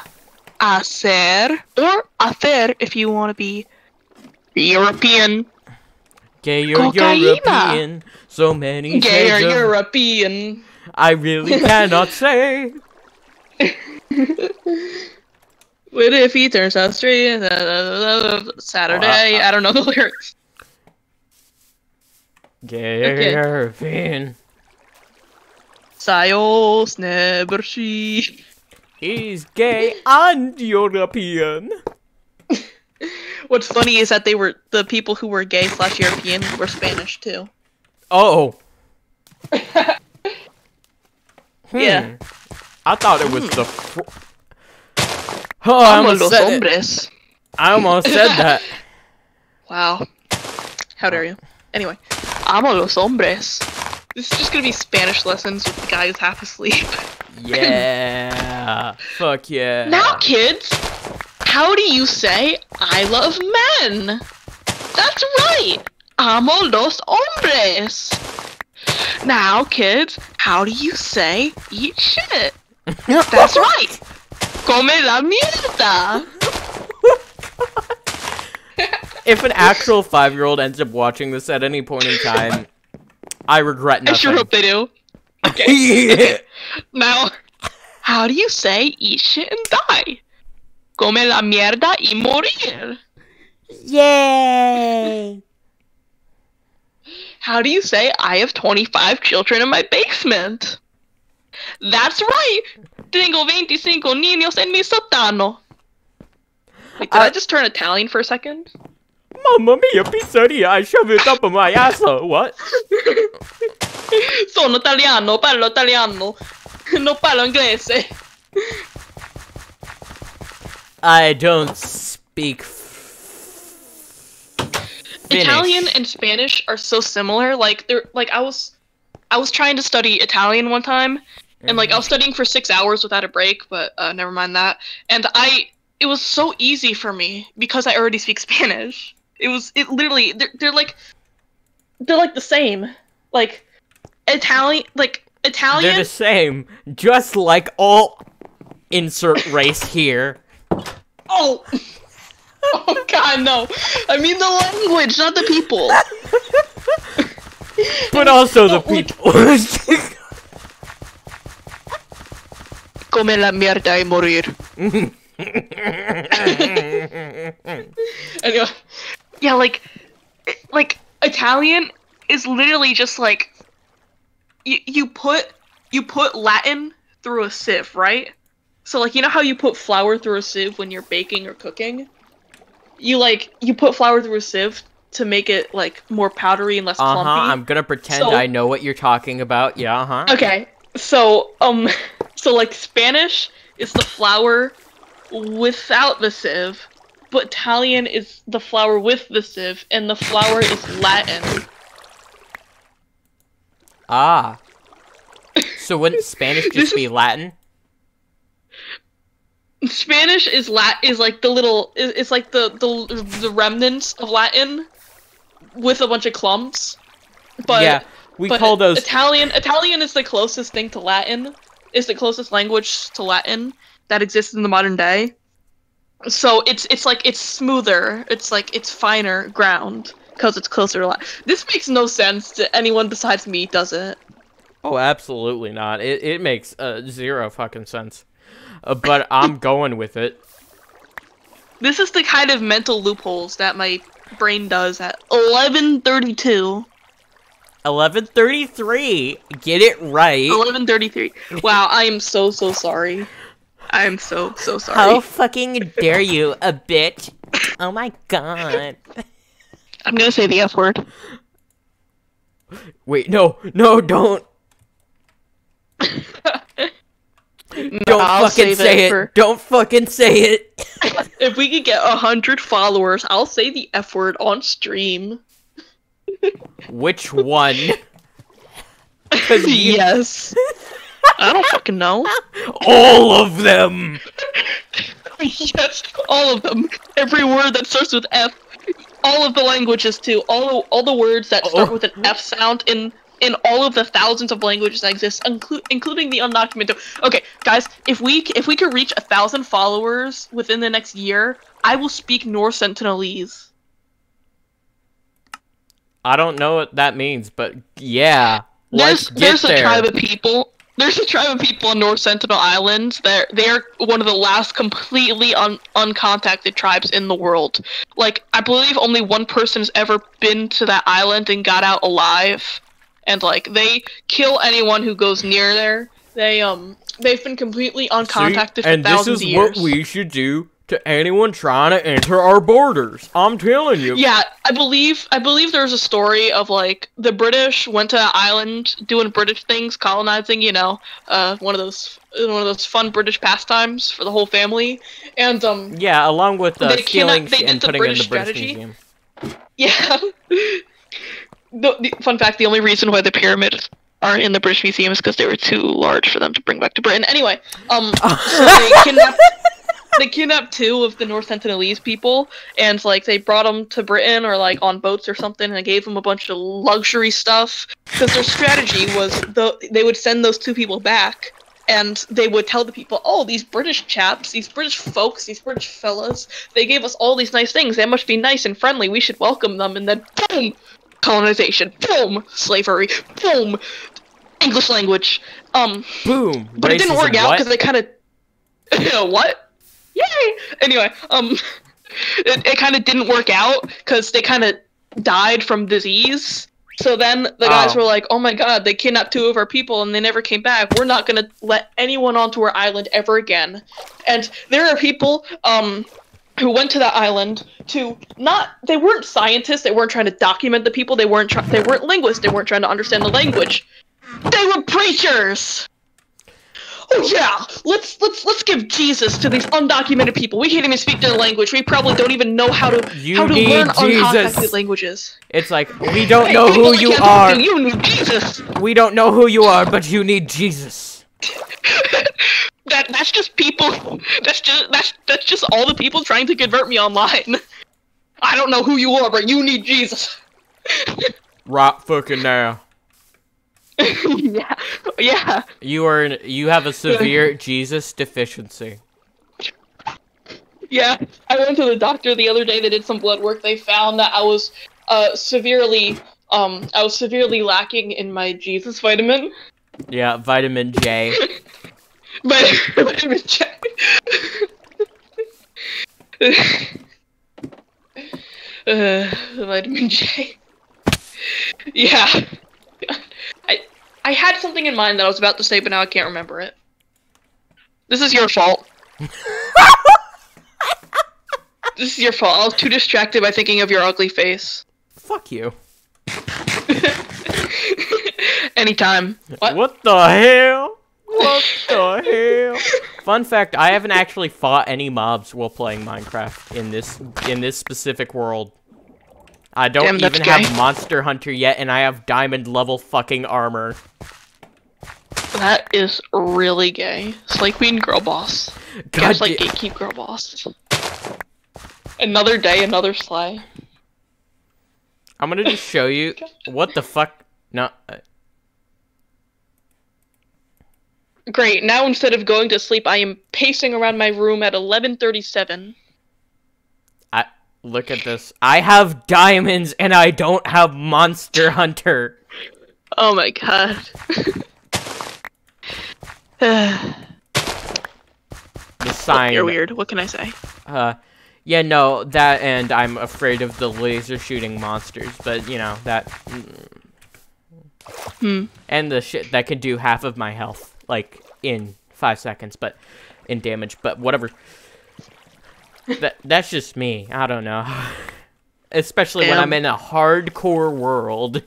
hacer, or hacer if you want to be European. Gay or Cocaína. European. So many Gay or European. I really cannot say. What if he turns out straight? Saturday. I don't know the lyrics. Gay or Okay. Sajos nebrši. He's gay and European. [laughs] What's funny is that they were the people who were gay slash European were Spanish too. Oh. [laughs] Hmm. Yeah. I thought it was hmm. the. Fr- oh, I almost los said it. I almost said [laughs] that. Wow. How dare you? Anyway, amo los hombres. This is just gonna be Spanish lessons with the guy who's half asleep. [laughs] Yeah. Fuck yeah. Now, kids, how do you say I love men? That's right. Amo los hombres. Now, kids, how do you say eat shit? That's right. Come la mierda. [laughs] If an actual five-year-old ends up watching this at any point in time, I regret nothing. I sure hope they do. [laughs] yeah. Now, how do you say eat shit and die? Come la mierda y morir. Yay! How do you say I have 25 children in my basement? That's right. Tengo 25 niños en mi sótano. Wait, did I, I- just turn Italian for a second? Mamma mia, pizzeria! I shove it up my asshole. Uh, what? [laughs] Sono italiano, parlo italiano. Non parlo inglese. I don't speak. f- Finnish. Italian and Spanish are so similar. Like they're like I was I was trying to study Italian one time, and like I was studying for six hours without a break, but uh, never mind that. And I, it was so easy for me because I already speak [laughs] Spanish. It was it literally they're, they're like they're like the same, like Italian like Italian. They're the same, just like all insert race here. [laughs] Oh. [laughs] Oh God, no! I mean the language, not the people. But also the people. Come la mierda y morir. Anyway, yeah, like, like Italian is literally just like you you put you put Latin through a sieve, right? So like you know how you put flour through a sieve when you're baking or cooking? You like you put flour through a sieve to make it like more powdery and less Uh huh. clumpy. I'm gonna pretend So- I know what you're talking about. Yeah. Uh huh. Okay, so um, [laughs] so like Spanish is the flour without the sieve, but Italian is the flour with the sieve, and the flour is Latin. Ah. So wouldn't [laughs] Spanish just be Latin? Spanish is lat is like the little it's like the the the remnants of Latin with a bunch of clumps. But yeah. We but call those. Italian. Italian is the closest thing to Latin. Is the closest language to Latin that exists in the modern day. So it's it's like it's smoother. It's like it's finer ground because it's closer to Latin. This makes no sense to anyone besides me, does it? Oh, absolutely not. It it makes uh, zero fucking sense. Uh, but I'm going with it. This is the kind of mental loopholes that my brain does at 11:32. 11:33. Get it right. 11:33. Wow, I am so so sorry. I am so so sorry. How fucking dare you, a bitch? Oh my god. I'm gonna say the F word. Wait, no, no, don't, [laughs] don't I'll fucking say it. for- Don't fucking say it. [laughs] If we could get a hundred followers, I'll say the F word on stream. Which one? [laughs] yes. I don't fucking know. All of them. yes, all of them. Every word that starts with F. All of the languages too. All the, all the words that start Oh. with an F sound in in all of the thousands of languages that exist, inclu- including the undocumented. Okay, guys, if we if we could reach a thousand followers within the next year, I will speak North Sentinelese. I don't know what that means, but yeah, there's there's there. a tribe of people. There's a tribe of people on North Sentinel Islands. They're they're one of the last completely un, uncontacted tribes in the world. Like I believe only one person has ever been to that island and got out alive. And like they kill anyone who goes near there. They um they've been completely uncontacted See? for and this thousands is of years. what we should do to anyone trying to enter our borders. I'm telling you. Yeah, I believe I believe there's a story of like the British went to an island doing British things, colonizing. You know, uh, one of those one of those fun British pastimes for the whole family. And um, Yeah, along with uh, They cannot- they and the putting in the British British strategy. Museum. yeah. [laughs] the, the fun fact: the only reason why the pyramids aren't in the British Museum is because they were too large for them to bring back to Britain. Anyway, um, so they [laughs] kidnapped. They kidnapped two of the North Sentinelese people, and like they brought them to Britain or like on boats or something, and they gave them a bunch of luxury stuff. Because their strategy was the they would send those two people back, and they would tell the people, "Oh, these British chaps, these British folks, these British fellas, they gave us all these nice things. They must be nice and friendly. We should welcome them." And then, boom, colonization. Boom, slavery. Boom, English language. Um, Boom. but it didn't work out because they kind of You know, what? Yay! Anyway, um, [laughs] it, it kind of didn't work out because they kind of died from disease. So then the guys Oh. were like, "Oh my god, they kidnapped two of our people and they never came back. We're not gonna let anyone onto our island ever again." And there are people, um, who went to that island to not they weren't scientists they weren't trying to document the people they weren't try- they weren't linguists they weren't trying to understand the language they were preachers Oh, yeah, let's let's let's give Jesus to these undocumented people. We can't even speak their language. We probably don't even know how to You how to learn Jesus. uncontacted languages. It's like we don't know who you are. You need Jesus. We don't know who you are, but you need Jesus. [laughs] That that's just people. That's just that's that's just all the people trying to convert me online. [laughs] I don't know who you are, but you need Jesus. [laughs] Right fucking now. [laughs] yeah, yeah. You are you have a severe Jesus deficiency. Yeah, I went to the doctor the other day. They did some blood work. They found that I was uh severely um I was severely lacking in my Jesus vitamin. Yeah, vitamin J. [laughs] But [laughs] vitamin J. uh, vitamin J. Yeah. I I had something in mind that I was about to say, but now I can't remember it. This is your fault. [laughs] this is your fault. I was too distracted by thinking of your ugly face. Fuck you. [laughs] Anytime. What? What the hell? What the hell? Fun fact: I haven't actually fought any mobs while playing Minecraft in this in this specific world. I don't Damn, even have gay. Monster Hunter yet, and I have diamond level fucking armor. That is really gay. Slay Queen Girl Boss. God da- Gatekeep Girl Boss. Another day, another slay. I'm gonna just show you [laughs] what the fuck. No, uh, Great. Now instead of going to sleep, I am pacing around my room at 11:37. Look at this. I have diamonds, and I don't have Monster Hunter. Oh my god. [sighs] The sign. You're weird. What can I say? Uh, yeah, no, that and I'm afraid of the laser shooting monsters, but you know that. mm. Hmm. And the shit that can do half of my health, like in five seconds, but in damage. But whatever. That that's just me. I don't know. [laughs] Especially when. I'm in a hardcore world.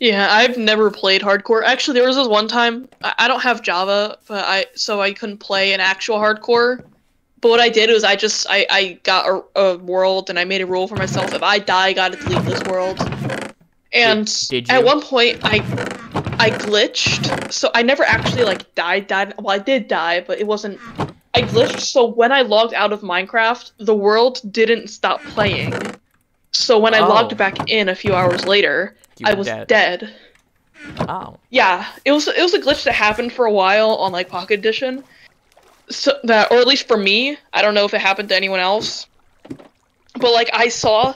Yeah, I've never played hardcore. Actually, there was this one time I don't have Java, but I so I couldn't play an actual hardcore. But what I did was I just I, I got a, a world and I made a rule for myself. If I die, I gotta delete this world. And did at one point I I glitched, so I never actually like died. Died. Well, I did die, but it wasn't. I glitched, so when I logged out of Minecraft, the world didn't stop playing. So when I Oh. logged back in a few hours later, I was dead. dead. Oh. Yeah, it was it was a glitch that happened for a while on like Pocket Edition. So that, or at least for me, I don't know if it happened to anyone else. But like I saw,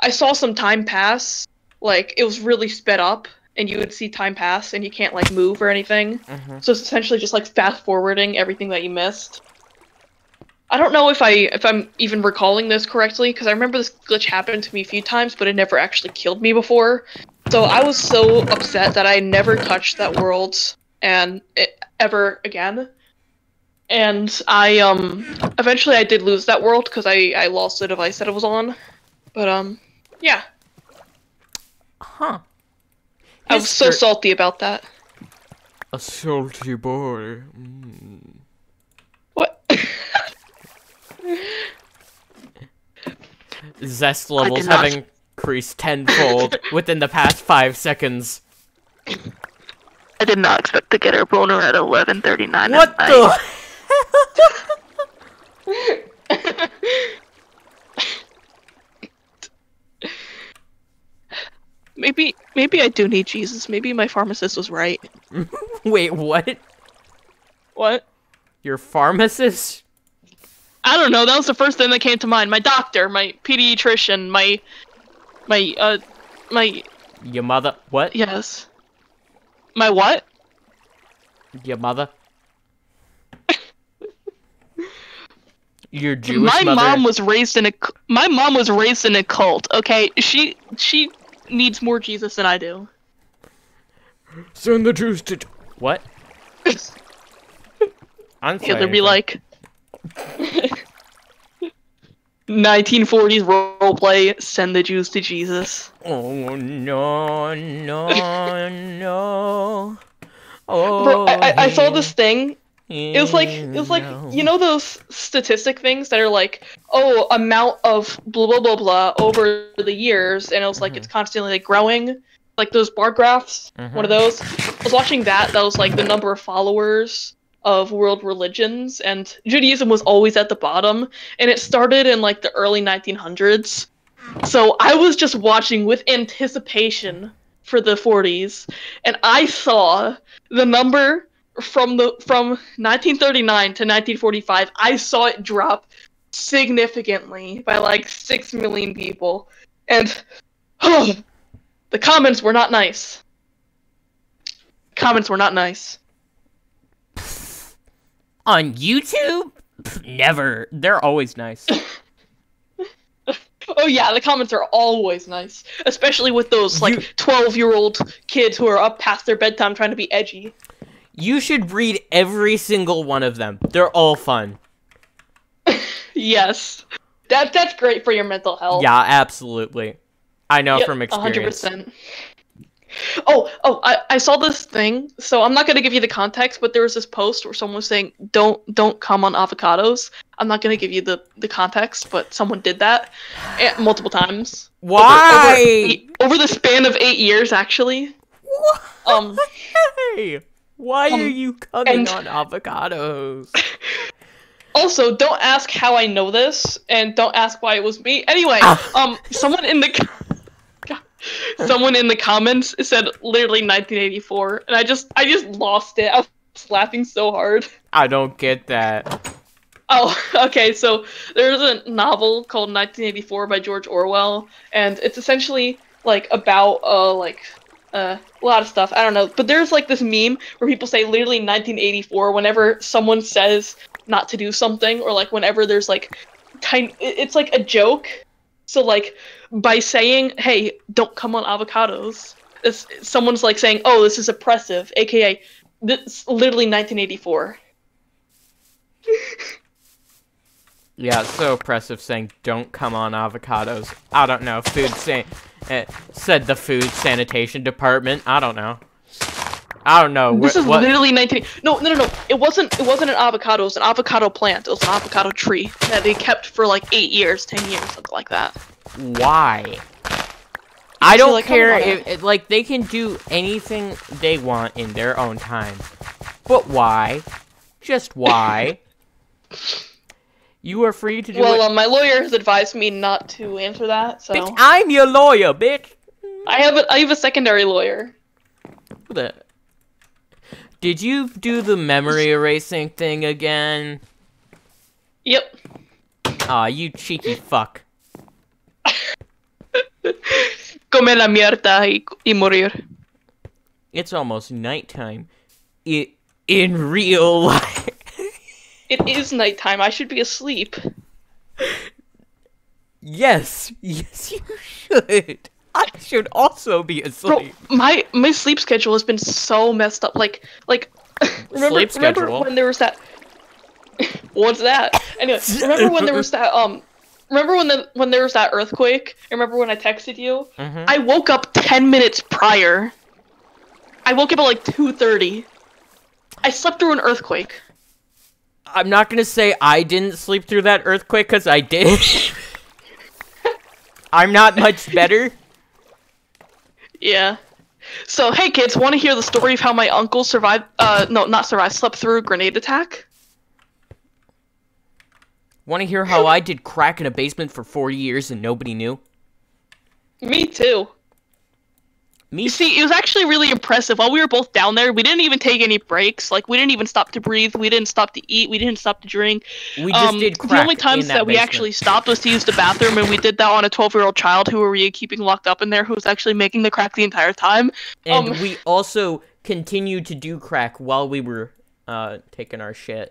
I saw some time pass. Like it was really sped up, and you would see time pass, and you can't like move or anything. Mhm. So it's essentially just like fast forwarding everything that you missed. I don't know if I if I'm even recalling this correctly because I remember this glitch happened to me a few times, but it never actually killed me before. So I was so upset that I never touched that world and it, ever again. And I um eventually I did lose that world because I I lost the device that it was on. But um yeah, Huh. I was so salty about that. A salty boy. Mm. What? Zest levels not- have increased tenfold [laughs] within the past five seconds. I did not expect to get her boner at 11:39. What the? [laughs] Maybe maybe I do need Jesus. Maybe my pharmacist was right. [laughs] Wait, what? What? Your pharmacist? I don't know. That was the first thing that came to mind. My doctor, my pediatrician, my my uh my Your mother? What? yes. My what? Your mother? [laughs] Your Jewish my mother? mom was raised in a my mom was raised in a cult. Okay, she she needs more Jesus than I do. Send the Jews to. What? [laughs] I'm Hitler be like 1940s roleplay. Send the Jews to Jesus. Oh no no no! Oh, [laughs] Bro, I, I, I saw this oh, thing. It was like it was like you know those statistic things that are like oh amount of blah blah blah blah over the years, and it was like it's mm-hmm. constantly like growing, like those bar graphs. One of mm-hmm. those. I was watching that. That was like the number of followers of world religions, and Judaism was always at the bottom, and it started in like the early 1900s. So I was just watching with anticipation for the 40s, and I saw the number from the from 1939 to 1945. I saw it drop significantly by like six million people, and oh, the comments were not nice. Comments were not nice. On YouTube. Never. They're always nice. [laughs] Oh yeah, the comments are always nice, especially with those like 12 year old kids who are up past their bedtime trying to be edgy. You should read every single one of them. They're all fun. [laughs] Yes, that that's great for your mental health. Yeah, absolutely. I know Yep, from experience. 100%. Oh, oh, I, I saw this thing. So I'm not gonna give you the context, but there was this post where someone was saying, "Don't don't come on avocados." I'm not gonna give you the the context, but someone did that eh, multiple times. Why? Over, over the span of eight years, actually. Um, Why? Why Um, are you coming and- on avocados? [laughs] also, don't ask how I know this, and don't ask why it was me. Anyway, Ah. um, someone in the. [laughs] someone in the comments said literally 1984, and I just I just lost it. I was laughing so hard. I don't get that. Oh, [laughs] okay. So there's a novel called 1984 by George Orwell, and it's essentially like about uh like uh, a lot of stuff. I don't know, but there's like this meme where people say literally 1984 whenever someone says not to do something, or like whenever there's like tiny. It's like a joke. So like by saying, "Hey, don't come on avocados," it's, someone's like saying, "Oh, this is oppressive," aka this literally 1984. [laughs] Yeah, so oppressive saying don't come on avocados. I don't know. Food san- uh, said the food sanitation department. I don't know. I don't know. This is what? literally 19. No, no, no, no. It wasn't. It wasn't an avocado. It was an avocado plant. It was an avocado tree that they kept for like eight years, ten years, something like that. Why? I don't like, care on. if like they can do anything they want in their own time. But why? Just why? [laughs] you are free to do Well, um, my lawyer has advised me not to answer that, so Bitch, I'm your lawyer, bitch. I have a I have a secondary lawyer. Who the- Did you do the memory erasing thing again? Yep. Aw, you cheeky fuck. [laughs] Comer la mierda y, y morir. It's almost nighttime. I- in real life. [laughs] It is nighttime. I should be asleep. yes, yes, you should. I should also be Bro, asleep. my my sleep schedule has been so messed up. Like like [laughs] remember, Sleep remember when there was that [laughs] What's that? Anyway, remember when there was that um remember when the when there was that earthquake? Remember when I texted you? Mhm. I woke up 10 minutes prior. I woke up at like 2:30. I slept through an earthquake. I'm not gonna say I didn't sleep through that earthquake, because I did. [laughs] I'm not much better. Yeah. So, hey kids, want to hear the story of how my uncle survived uh no, not survived, slept through a grenade attack? Want to hear how I did crack in a basement for four years and nobody knew? Me too. Me You see, it was actually really impressive. While we were both down there, we didn't even take any breaks. Like, we didn't even stop to breathe. We didn't stop to eat. We didn't stop to drink. We just um, did crack the only times that that, we actually stopped was to use the bathroom, and we did that on a 12-year-old child who were we keeping locked up in there, who was actually making the crack the entire time. And um, we also continued to do crack while we were uh taking our shits.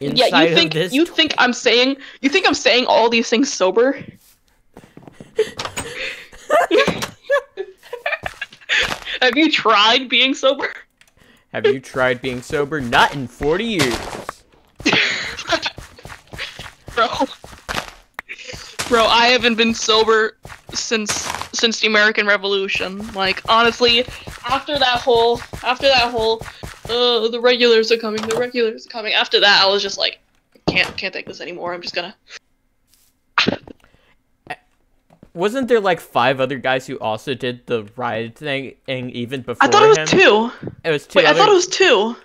Inside yeah, you think this you think I'm saying you think I'm saying all these things sober? [laughs] Have you tried being sober? Have you tried being sober? Not in 40 years. [laughs] Bro. Bro, I haven't been sober since since the American Revolution. Like honestly, after that whole after that whole uh the regulars are coming, the regulars are coming. After that, I was just like, can't can't take this anymore. I'm just gonna. Wasn't there like five other guys who also did the ride thing and even before I thought it was him? two. It was two Wait, I thought it was two.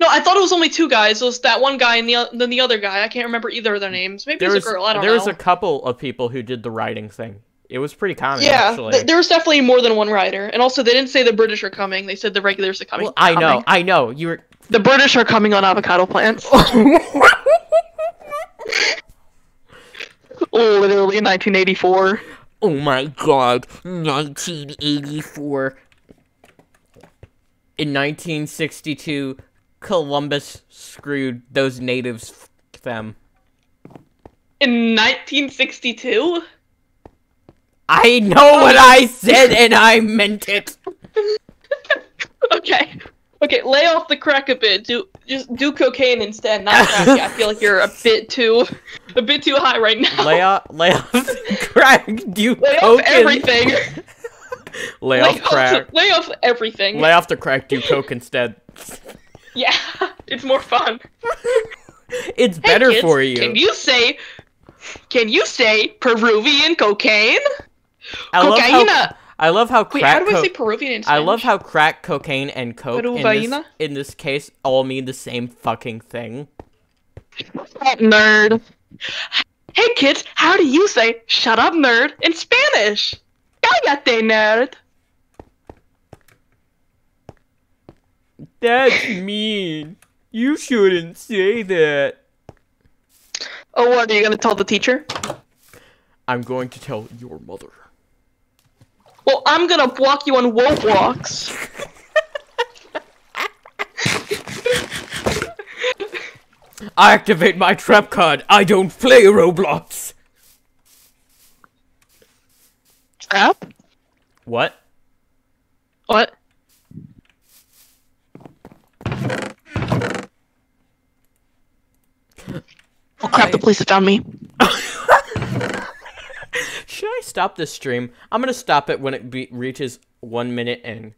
No, I thought it was only two guys. It was that one guy and the then the other guy. I can't remember either of their names. Maybe there it's was a girl. I don't there know. was a couple of people who did the riding thing. It was pretty common yeah, actually. th- there was definitely more than one rider. And also, they didn't say the British are coming. They said the regulars are coming. well, I know, coming. I know. You were The British are coming on avocado plants. [laughs] [laughs] Literally in 1984. Oh my god, 1984. In 1962, Columbus screwed those natives f- them. In 1962? I know what I said and I meant it. [laughs] Okay. Okay, lay off the crack a bit. Do just do cocaine instead, not crack. I feel like you're a [laughs] bit too a bit too high right now. Lay off, lay off crack. Do Lay off everything. [laughs] Lay lay, off crack. off, lay off everything. Lay off the crack. Do coke instead. [laughs] yeah, it's more fun. It's Hey, better kids, for you. Can you say can you say Peruvian cocaine? I love how Cocaina. I love how Wait, crack. how do I say Peruvian in I love how crack, cocaine, and coke in this, in this case all mean the same fucking thing. nerd. Hey kids, how do you say shut up nerd in Spanish? Cállate nerd. That's mean. You shouldn't say that. Oh, what are you gonna tell the teacher? I'm going to tell your mother. Well, I'm gonna block you on Roblox. Activate my trap card. I don't play Roblox. Trap? What? What? Oh crap, the police have found me. [laughs] Should I stop this stream? I'm gonna stop it when it be- reaches one minute in.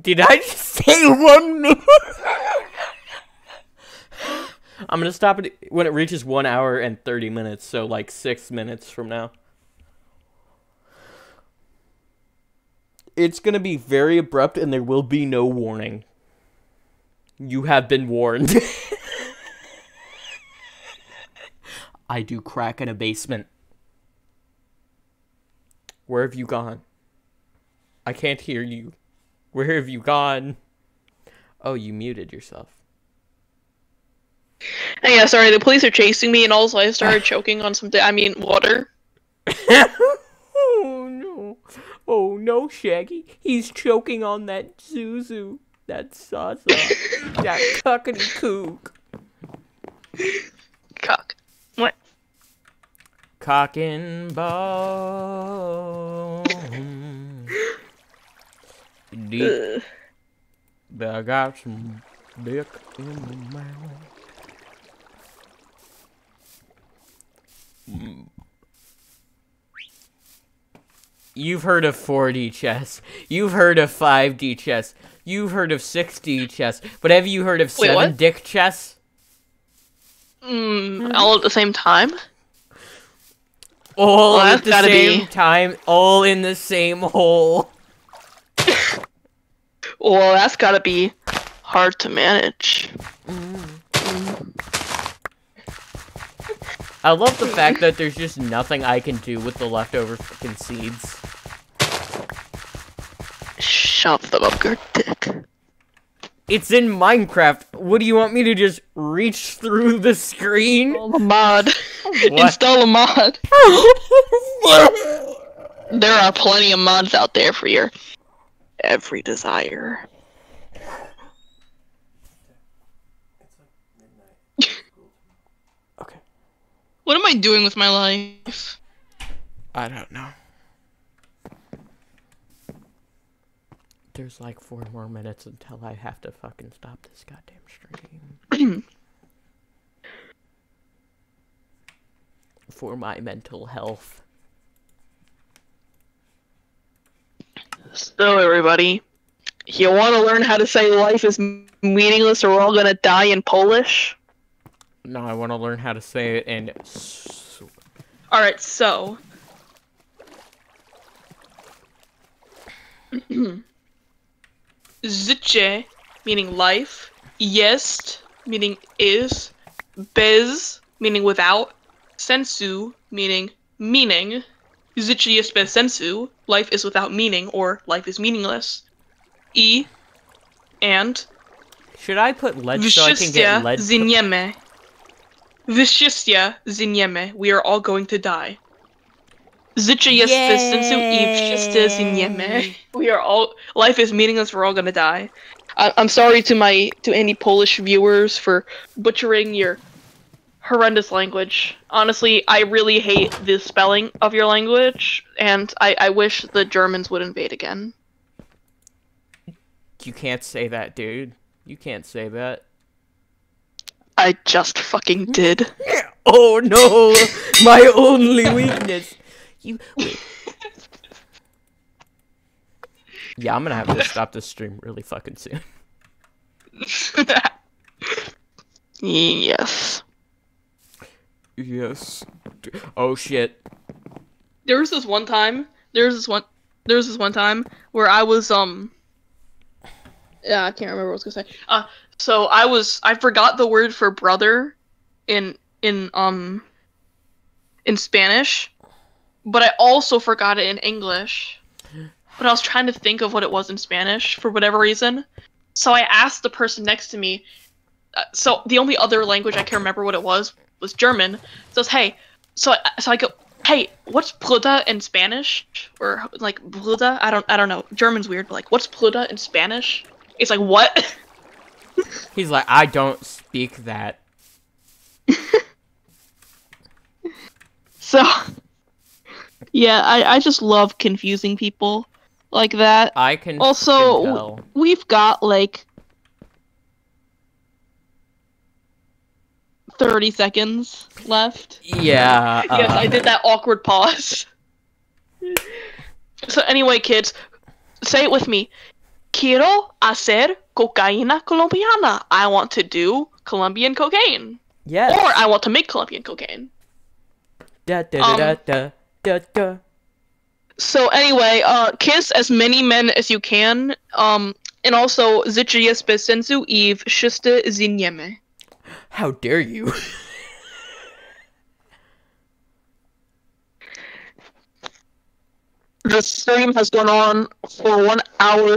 Did I just [laughs] say one minute? I'm gonna stop it when it reaches one hour and 30 minutes, so like six minutes from now. It's gonna be very abrupt and there will be no warning. You have been warned. [laughs] I do crack in a basement. Where have you gone? I can't hear you. Where have you gone? Oh, you muted yourself. Hey, yeah, sorry, the police are chasing me, and also I started [laughs] choking on some. I mean, water. [laughs] oh no. Oh no, Shaggy. He's choking on that Zuzu. That Sasa. [laughs] that cuckity kook. Cock. Cock and bone. Deep. I got some dick in my mouth. You've heard of 4D chess. You've heard of 5D chess. You've heard of 6D chess. But have you heard of Wait, 7 what? dick chess? Mm, all at the same time. All Well, at the same be- time, all in the same hole. Well, that's gotta be hard to manage. I love the fact that there's just nothing I can do with the leftover fucking seeds. Shove them up your dick. It's in Minecraft. What do you want me to just reach through the screen? Install a mod. [laughs] [laughs] What? Install a mod. [laughs] There are plenty of mods out there for your every desire. [laughs] okay. What am I doing with my life? I don't know. There's like four more minutes until I have to fucking stop this goddamn stream. [clears throat] for my mental health. So, everybody, you want to learn how to say life is meaningless or we're all gonna die in Polish? No, I want to learn how to say it in. Alright, so. [clears throat] Życie, meaning life. Jest, meaning is. Bez, meaning without. Sensu, meaning meaning. Jest bez sensu. Life is without meaning, or life is meaningless. I, and. Should I put lead so I can get lead? zginiemy. Wszyscy zginiemy. We are all going to die. Bez sensu i wszyscy zginiemy. We are all. Life is meaningless. We're all gonna die. I, I'm sorry to my to any Polish viewers for butchering your horrendous language. Honestly, I really hate the spelling of your language, and I, I wish the Germans would invade again. You can't say that, dude. You can't say that. I just fucking did. [laughs] Oh no! My only weakness. You. Yeah, I'm gonna have to stop this stream really fucking soon. [laughs] yes. Yes. Oh shit. there was this one time there was this one there was this one time where I was um yeah I can't remember what I was gonna say uh so I was I forgot the word for brother in in um in Spanish but I also forgot it in English but I was trying to think of what it was in Spanish for whatever reason so I asked the person next to me uh, so the only other language I can remember what it was was German so hey so I, so I go hey, what's Pluta in Spanish? Or like Pluta? I don't I don't know. German's weird, but like what's Pluta in Spanish? It's like what? [laughs] He's like, I don't speak that. [laughs] so Yeah, I, I just love confusing people like that. I can. Also, we've got like 30 seconds left. Yeah. yes, uh, I did that awkward pause. so anyway, kids, say it with me. Quiero hacer cocaína colombiana. I want to do Colombian cocaine. Yes. Or I want to make Colombian cocaine. Da, da, da, um, da, da, da, da. So anyway, uh, kiss as many men as you can. Um, and also, życie jest bez sensu i wszyscy. How dare you? [laughs] The stream has gone on for one hour